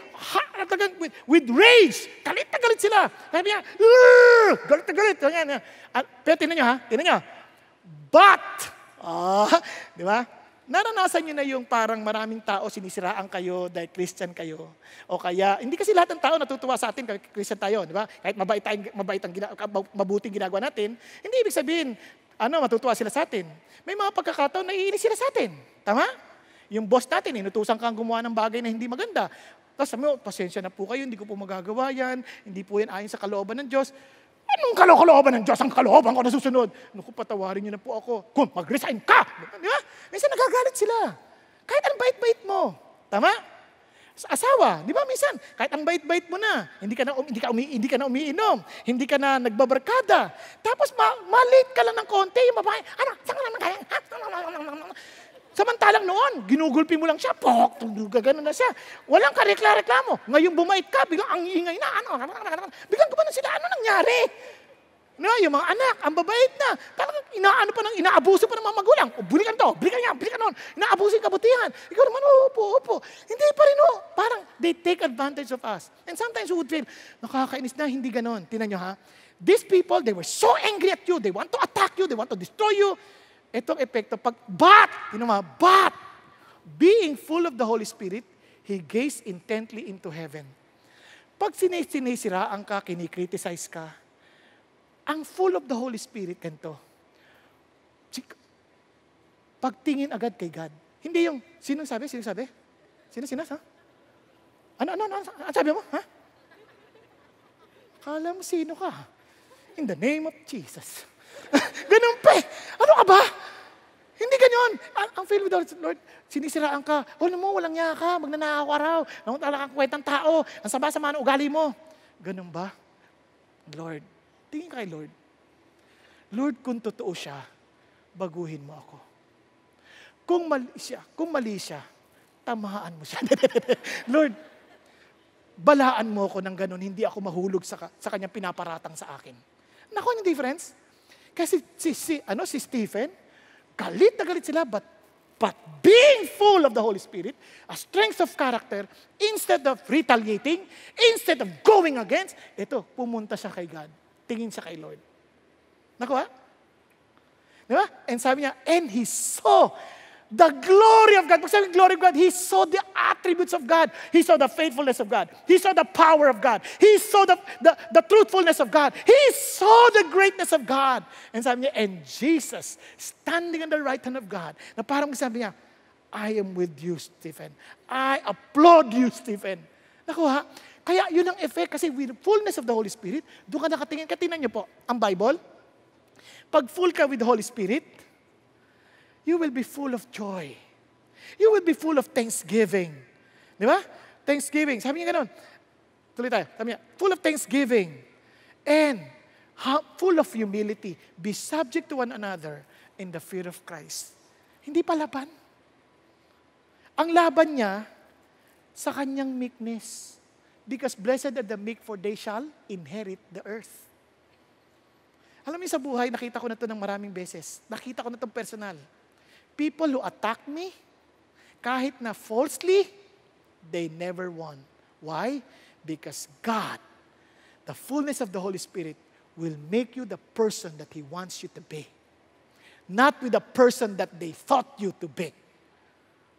with, with rage. Galit na galit sila. Sabi niya, galit na galit. At, pero tinan nyo ha, tinan nyo. But, ah, di ba? Naranasan nyo na yung parang maraming tao sinisiraan kayo dahil Christian kayo. O kaya, hindi kasi lahat ng tao natutuwa sa atin kahit Christian tayo, di ba? Kahit mabait, tayong, mabait ang gina, mabuting ginagawa natin, hindi ibig sabihin, ano, matutuwa sila sa atin. May mga pagkakataon na iinis sila sa atin. Tama? Yung boss natin, inutusan kang gumawa ng bagay na hindi maganda. Tapos sabi mo, pasensya na po kayo, hindi ko po magagawa yan, hindi po yan ayon sa kalooban ng Diyos. Anong kalooban ng Diyos? Ang kalooban ko na susunod. Naku, patawarin niyo na po ako. Kung mag-resign ka! Di ba? Minsan nagagalit sila. Kahit ang bait-bait mo. Tama? Sa asawa, di ba minsan, kahit ang bait-bait mo na, hindi ka na, um- hindi ka, umi, hindi ka na umiinom, hindi ka na nagbabarkada. Tapos ma, malate ka lang ng konti, yung babae, ano, saan ka naman kaya? Samantalang noon, ginugulpi mo lang siya, pok, gano'n na siya. Walang karekla-reklamo. Ngayon bumait ka, biglang ang ingay na, ano, biglang gumano sila, ano nangyari? No, yung mga anak, ang babait na. Talagang inaano pa ng, inaabuso pa ng mga magulang. O, bulikan to, bulikan yan, bulikan nun. Inaabuso yung kabutihan. Ikaw naman, oh, upo, upo. Hindi pa rin, oh. Parang they take advantage of us. And sometimes we would feel, nakakainis na, hindi ganon. Tinan nyo ha. These people, they were so angry at you. They want to attack you. They want to destroy you. Itong epekto, pag, but, you know, but, being full of the Holy Spirit, he gazed intently into heaven. Pag sinisiraan ka, kinikriticize ka, ang full of the Holy Spirit, ganito. Pagtingin agad kay God. Hindi yung, sino sabi? Sino sabi? Sino, sino? Ha? Ano, ano, ano? Ano sabi mo? Ha? Kala mo sino ka? In the name of Jesus. Ganun pa eh. Ano ka ba? Hindi ganyan. Ang, ang feel with the Lord, sinisiraan ka. O mo, walang niya ka. Magnanakaw ka raw. Ang talagang kwentang tao. Ang sama-sama ng ugali mo. Ganun ba? Lord, Tingin kay Lord. Lord, kung totoo siya, baguhin mo ako. Kung mali siya, kung mali siya, tamahaan mo siya. Lord, balaan mo ako ng ganun, hindi ako mahulog sa, sa kanyang pinaparatang sa akin. Nako yung difference? Kasi si, si, ano, si Stephen, galit na galit sila, but, but being full of the Holy Spirit, a strength of character, instead of retaliating, instead of going against, ito, pumunta siya kay God tingin siya kay Lord. Nakuha? Di ba? And sabi niya, and he saw the glory of God. Pag sabi glory of God, he saw the attributes of God. He saw the faithfulness of God. He saw the power of God. He saw the, the, the truthfulness of God. He saw the greatness of God. And sabi niya, and Jesus, standing on the right hand of God, na parang sabi niya, I am with you, Stephen. I applaud you, Stephen. Nakuha? Kaya yun ang effect kasi with fullness of the Holy Spirit, doon ka nakatingin. Katinan niyo po, ang Bible, pag full ka with the Holy Spirit, you will be full of joy. You will be full of thanksgiving. Di ba? Thanksgiving. Sabi niya ganun. Tuloy tayo. Sabi niya, full of thanksgiving. And full of humility. Be subject to one another in the fear of Christ. Hindi pa laban. Ang laban niya sa kanyang meekness. Because blessed are the meek, for they shall inherit the earth. Alam niyo sa buhay, nakita ko na to ng maraming beses. Nakita ko na to personal. People who attack me, kahit na falsely, they never won. Why? Because God, the fullness of the Holy Spirit, will make you the person that He wants you to be. Not with the person that they thought you to be.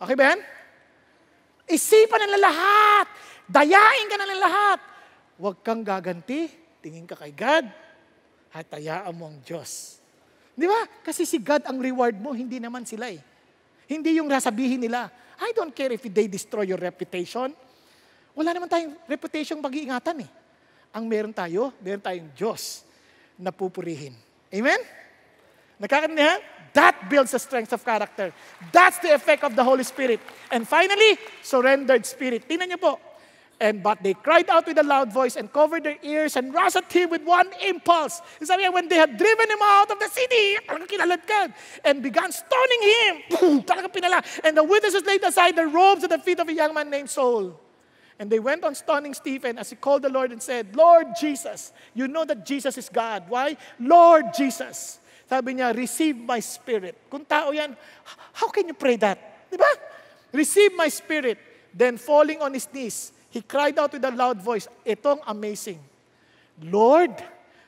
Okay ba yan? Isipan nila lahat. Dayain ka na ng lahat. Huwag kang gaganti. Tingin ka kay God. At tayaan mo ang Diyos. Di ba? Kasi si God ang reward mo, hindi naman sila eh. Hindi yung sasabihin nila, I don't care if they destroy your reputation. Wala naman tayong reputation pag-iingatan eh. Ang meron tayo, meron tayong Diyos na pupurihin. Amen? Nakakanihan? That builds a strength of character. That's the effect of the Holy Spirit. And finally, surrendered spirit. Tingnan niyo po, And but they cried out with a loud voice and covered their ears and rushed at him with one impulse. Sabi niya, when they had driven him out of the city, and began stoning him. And the witnesses laid aside their robes at the feet of a young man named Saul. And they went on stoning Stephen as he called the Lord and said, Lord Jesus, you know that Jesus is God. Why? Lord Jesus. Sabi niya, receive my spirit. Kung tao yan, how can you pray that? Di ba? Receive my spirit. Then falling on his knees, He cried out with a loud voice, itong amazing, Lord,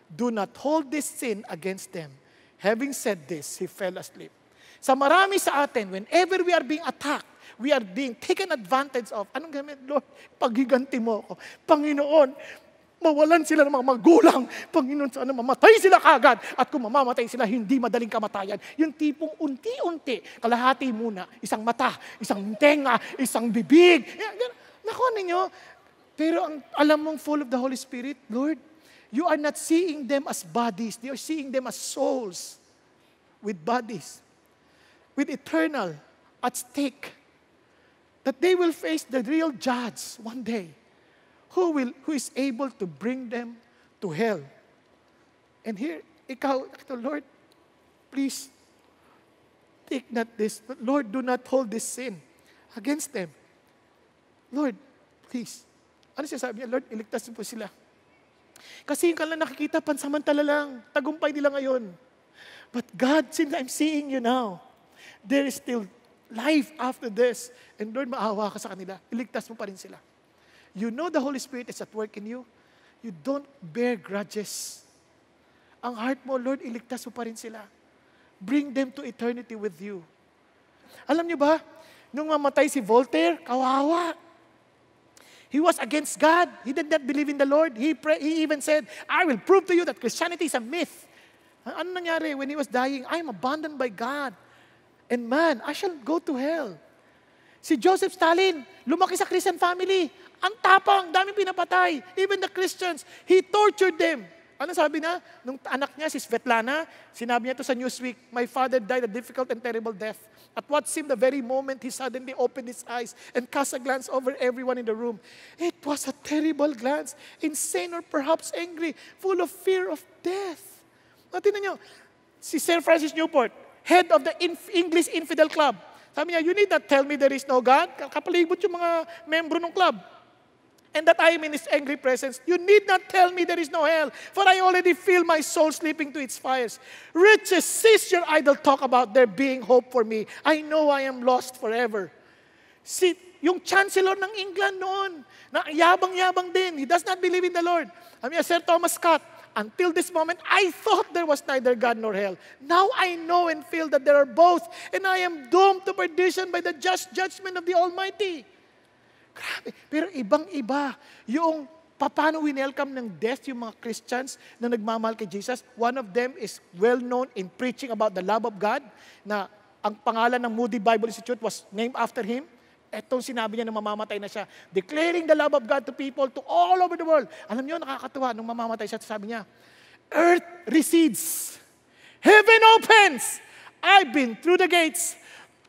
do not hold this sin against them. Having said this, he fell asleep. Sa marami sa atin, whenever we are being attacked, we are being taken advantage of. Anong gamit? Lord, paghiganti mo ako. Panginoon, mawalan sila ng mga magulang. Panginoon, sana mamatay sila kagad. At kung mamamatay sila, hindi madaling kamatayan. Yung tipong unti-unti, kalahati muna, isang mata, isang tenga, isang bibig. Nakuha ninyo, pero ang alam mong full of the Holy Spirit, Lord, you are not seeing them as bodies. You are seeing them as souls with bodies, with eternal at stake. that they will face the real judge one day who will who is able to bring them to hell. And here, ikaw, Lord, please take not this. Lord, do not hold this sin against them. Lord, please. Ano siya sabi niya? Lord, iligtas niyo po sila. Kasi yung kanilang nakikita, pansamantala lang. Tagumpay nila ngayon. But God, since I'm seeing you now, there is still life after this. And Lord, maawa ka sa kanila. Iligtas mo pa rin sila. You know the Holy Spirit is at work in you. You don't bear grudges. Ang heart mo, Lord, iligtas mo pa rin sila. Bring them to eternity with you. Alam niyo ba, nung mamatay si Voltaire, kawawa. He was against God. He did not believe in the Lord. He, pray, he even said, I will prove to you that Christianity is a myth. Ano nangyari when he was dying? I am abandoned by God. And man, I shall go to hell. Si Joseph Stalin, lumaki sa Christian family. Ang tapang, daming pinapatay. Even the Christians, he tortured them. Ano sabi na? Nung anak niya, si Svetlana, sinabi niya to sa Newsweek, My father died a difficult and terrible death. At what seemed the very moment he suddenly opened his eyes and cast a glance over everyone in the room. It was a terrible glance, insane or perhaps angry, full of fear of death. At tinan niyo, si Sir Francis Newport, head of the Inf- English Infidel Club, sabi niya, you need not tell me there is no God. Kapalibot yung mga membro ng club and that I am in His angry presence. You need not tell me there is no hell, for I already feel my soul sleeping to its fires. Riches, cease your idle talk about there being hope for me. I know I am lost forever. Si, yung chancellor ng England noon, na yabang-yabang din, he does not believe in the Lord. Sabi niya, Sir Thomas Scott, until this moment, I thought there was neither God nor hell. Now I know and feel that there are both, and I am doomed to perdition by the just judgment of the Almighty. Grabe. Pero ibang-iba. Yung paano winelcome ng death yung mga Christians na nagmamahal kay Jesus. One of them is well known in preaching about the love of God na ang pangalan ng Moody Bible Institute was named after him. Etong sinabi niya na mamamatay na siya. Declaring the love of God to people to all over the world. Alam niyo, nakakatuwa. Nung mamamatay siya, sabi niya, Earth recedes. Heaven opens. I've been through the gates.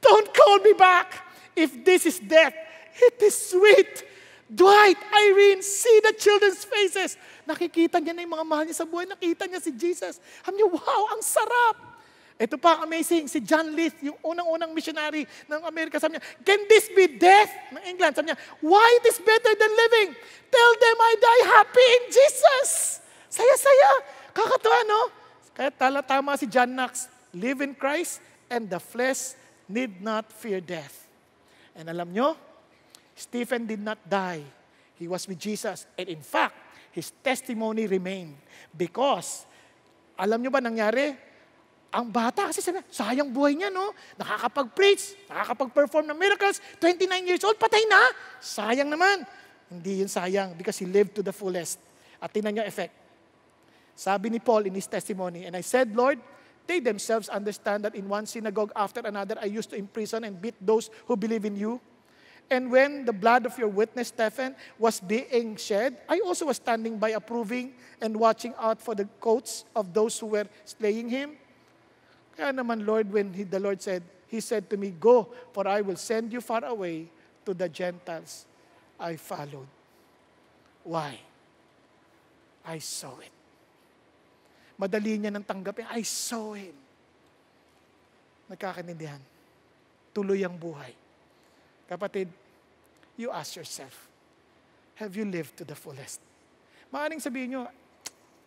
Don't call me back. If this is death, It is sweet. Dwight, Irene, see the children's faces. Nakikita niya na yung mga mahal niya sa buhay. Nakita niya si Jesus. Sabi niya, wow, ang sarap. Ito pa, amazing, si John Leith, yung unang-unang missionary ng Amerika, sabi niya, can this be death? Ng England, sabi niya, why it is better than living? Tell them I die happy in Jesus. Saya-saya. Kakatuwa, no? Kaya tala tama si John Knox, live in Christ and the flesh need not fear death. And alam nyo, Stephen did not die. He was with Jesus. And in fact, his testimony remained. Because, alam nyo ba nangyari? Ang bata kasi sabi, sayang buhay niya, no? Nakakapag-preach, nakakapag-perform ng miracles, 29 years old, patay na. Sayang naman. Hindi yun sayang because he lived to the fullest. At tinan niyo effect. Sabi ni Paul in his testimony, And I said, Lord, they themselves understand that in one synagogue after another I used to imprison and beat those who believe in you. And when the blood of your witness, Stephen, was being shed, I also was standing by approving and watching out for the coats of those who were slaying him. Kaya naman, Lord, when he, the Lord said, He said to me, Go, for I will send you far away to the Gentiles. I followed. Why? I saw it. Madali niya nang tanggapin. I saw him. Nagkakanindihan. Tuloy ang buhay. Kapatid, you ask yourself, have you lived to the fullest? Maaring sabihin nyo,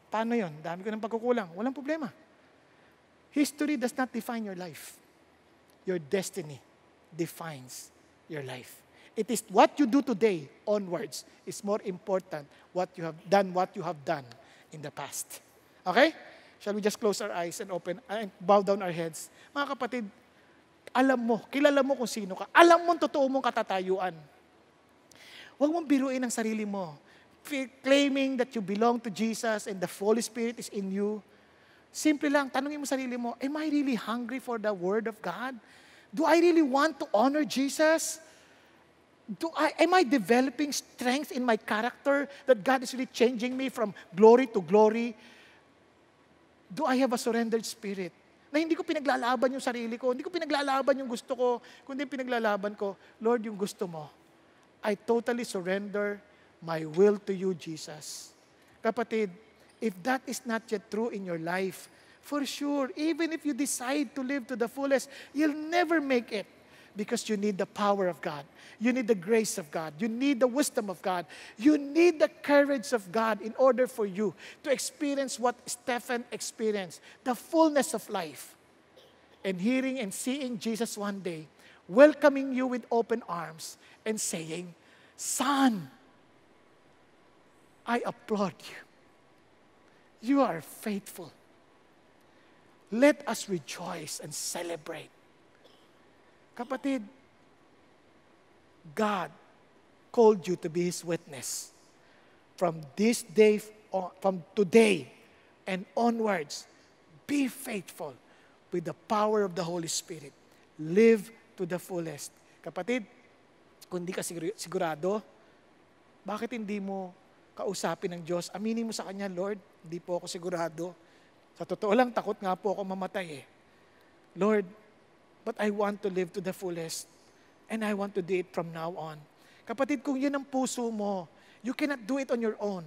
paano yon? Dami ko ng pagkukulang. Walang problema. History does not define your life. Your destiny defines your life. It is what you do today onwards is more important what you have done what you have done in the past. Okay? Shall we just close our eyes and open and bow down our heads? Mga kapatid, alam mo, kilala mo kung sino ka. Alam mo totoo mong katatayuan. Huwag mong biruin ang sarili mo. Claiming that you belong to Jesus and the Holy Spirit is in you. Simple lang, tanungin mo sarili mo, am I really hungry for the Word of God? Do I really want to honor Jesus? Do I, am I developing strength in my character that God is really changing me from glory to glory? Do I have a surrendered spirit? Na hindi ko pinaglalaban yung sarili ko, hindi ko pinaglalaban yung gusto ko, kundi pinaglalaban ko, Lord, yung gusto mo. I totally surrender my will to you, Jesus. Kapatid, if that is not yet true in your life, for sure, even if you decide to live to the fullest, you'll never make it because you need the power of God. You need the grace of God. You need the wisdom of God. You need the courage of God in order for you to experience what Stephen experienced the fullness of life. And hearing and seeing Jesus one day welcoming you with open arms and saying, Son, I applaud you. You are faithful. Let us rejoice and celebrate Kapatid, God called you to be His witness. From this day, from today and onwards, be faithful with the power of the Holy Spirit. Live to the fullest. Kapatid, kung di ka sigurado, bakit hindi mo kausapin ng Diyos? Aminin mo sa Kanya, Lord, hindi po ako sigurado. Sa totoo lang, takot nga po ako mamatay eh. Lord, But I want to live to the fullest. And I want to do it from now on. Kapatid, kung yan ang puso mo, you cannot do it on your own.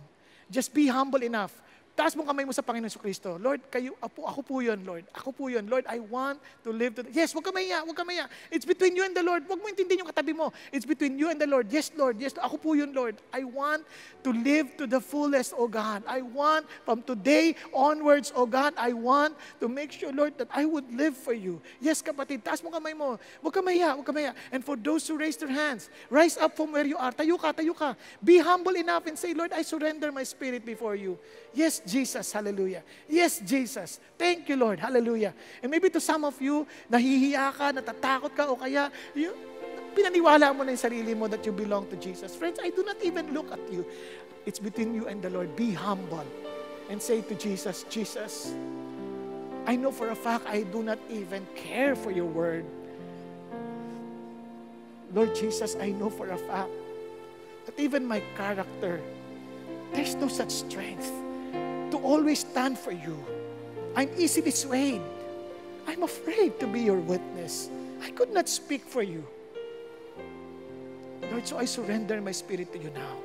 Just be humble enough Taas mo kamay mo sa Panginoon sa Kristo. Lord, kayo, ako, ako po yun, Lord. Ako po yun. Lord, I want to live to... The... Yes, huwag ka maya, huwag ka maya. It's between you and the Lord. Huwag mo intindihin yung katabi mo. It's between you and the Lord. Yes, Lord. Yes, ako po yun, Lord. I want to live to the fullest, O God. I want from today onwards, O God, I want to make sure, Lord, that I would live for you. Yes, kapatid, taas mo kamay mo. Huwag ka maya, huwag ka maya. And for those who raise their hands, rise up from where you are. Tayo ka, tayo ka. Be humble enough and say, Lord, I surrender my spirit before you. Yes, Jesus. Hallelujah. Yes, Jesus. Thank you, Lord. Hallelujah. And maybe to some of you, nahihiya ka, natatakot ka, o kaya you, pinaniwala mo na yung sarili mo that you belong to Jesus. Friends, I do not even look at you. It's between you and the Lord. Be humble and say to Jesus, Jesus, I know for a fact I do not even care for your word. Lord Jesus, I know for a fact that even my character, there's no such strength to always stand for you. I'm easily swayed. I'm afraid to be your witness. I could not speak for you. Lord, so I surrender my spirit to you now.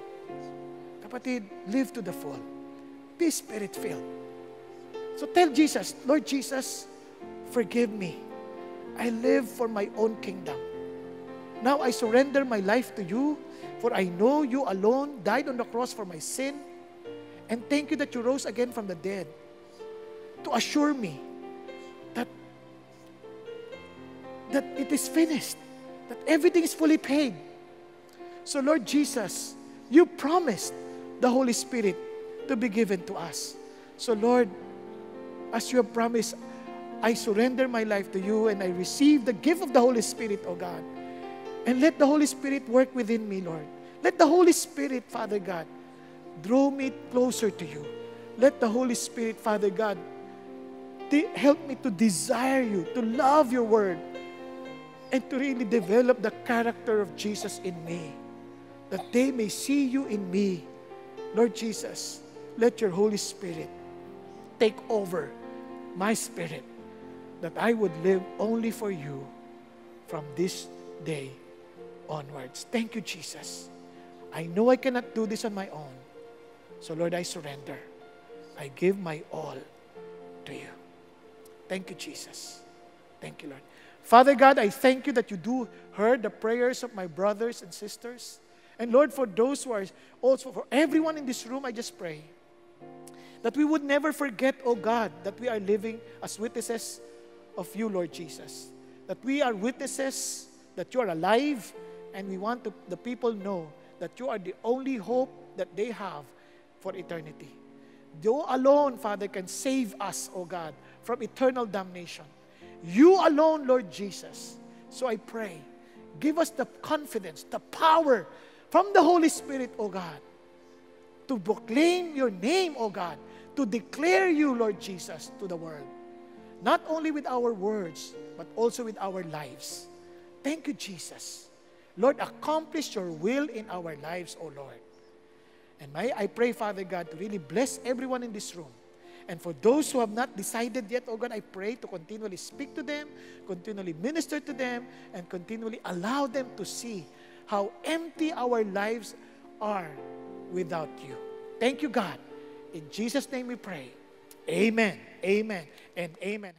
Kapatid, live to the full. Be spirit-filled. So tell Jesus, Lord Jesus, forgive me. I live for my own kingdom. Now I surrender my life to you, for I know you alone died on the cross for my sin And thank you that you rose again from the dead to assure me that, that it is finished, that everything is fully paid. So, Lord Jesus, you promised the Holy Spirit to be given to us. So, Lord, as you have promised, I surrender my life to you and I receive the gift of the Holy Spirit, O God. And let the Holy Spirit work within me, Lord. Let the Holy Spirit, Father God, Draw me closer to you. Let the Holy Spirit, Father God, help me to desire you, to love your word, and to really develop the character of Jesus in me, that they may see you in me. Lord Jesus, let your Holy Spirit take over my spirit, that I would live only for you from this day onwards. Thank you, Jesus. I know I cannot do this on my own. So, Lord, I surrender. I give my all to you. Thank you, Jesus. Thank you, Lord. Father God, I thank you that you do heard the prayers of my brothers and sisters. And Lord, for those who are also, for everyone in this room, I just pray that we would never forget, oh God, that we are living as witnesses of you, Lord Jesus. That we are witnesses that you are alive, and we want to, the people know that you are the only hope that they have for eternity. You alone, Father, can save us, O God, from eternal damnation. You alone, Lord Jesus. So I pray, give us the confidence, the power from the Holy Spirit, O God, to proclaim your name, O God, to declare you, Lord Jesus, to the world. Not only with our words, but also with our lives. Thank you, Jesus. Lord, accomplish your will in our lives, O Lord. And may I pray, Father God, to really bless everyone in this room. And for those who have not decided yet, oh God, I pray to continually speak to them, continually minister to them, and continually allow them to see how empty our lives are without you. Thank you, God. In Jesus' name we pray. Amen, amen, and amen.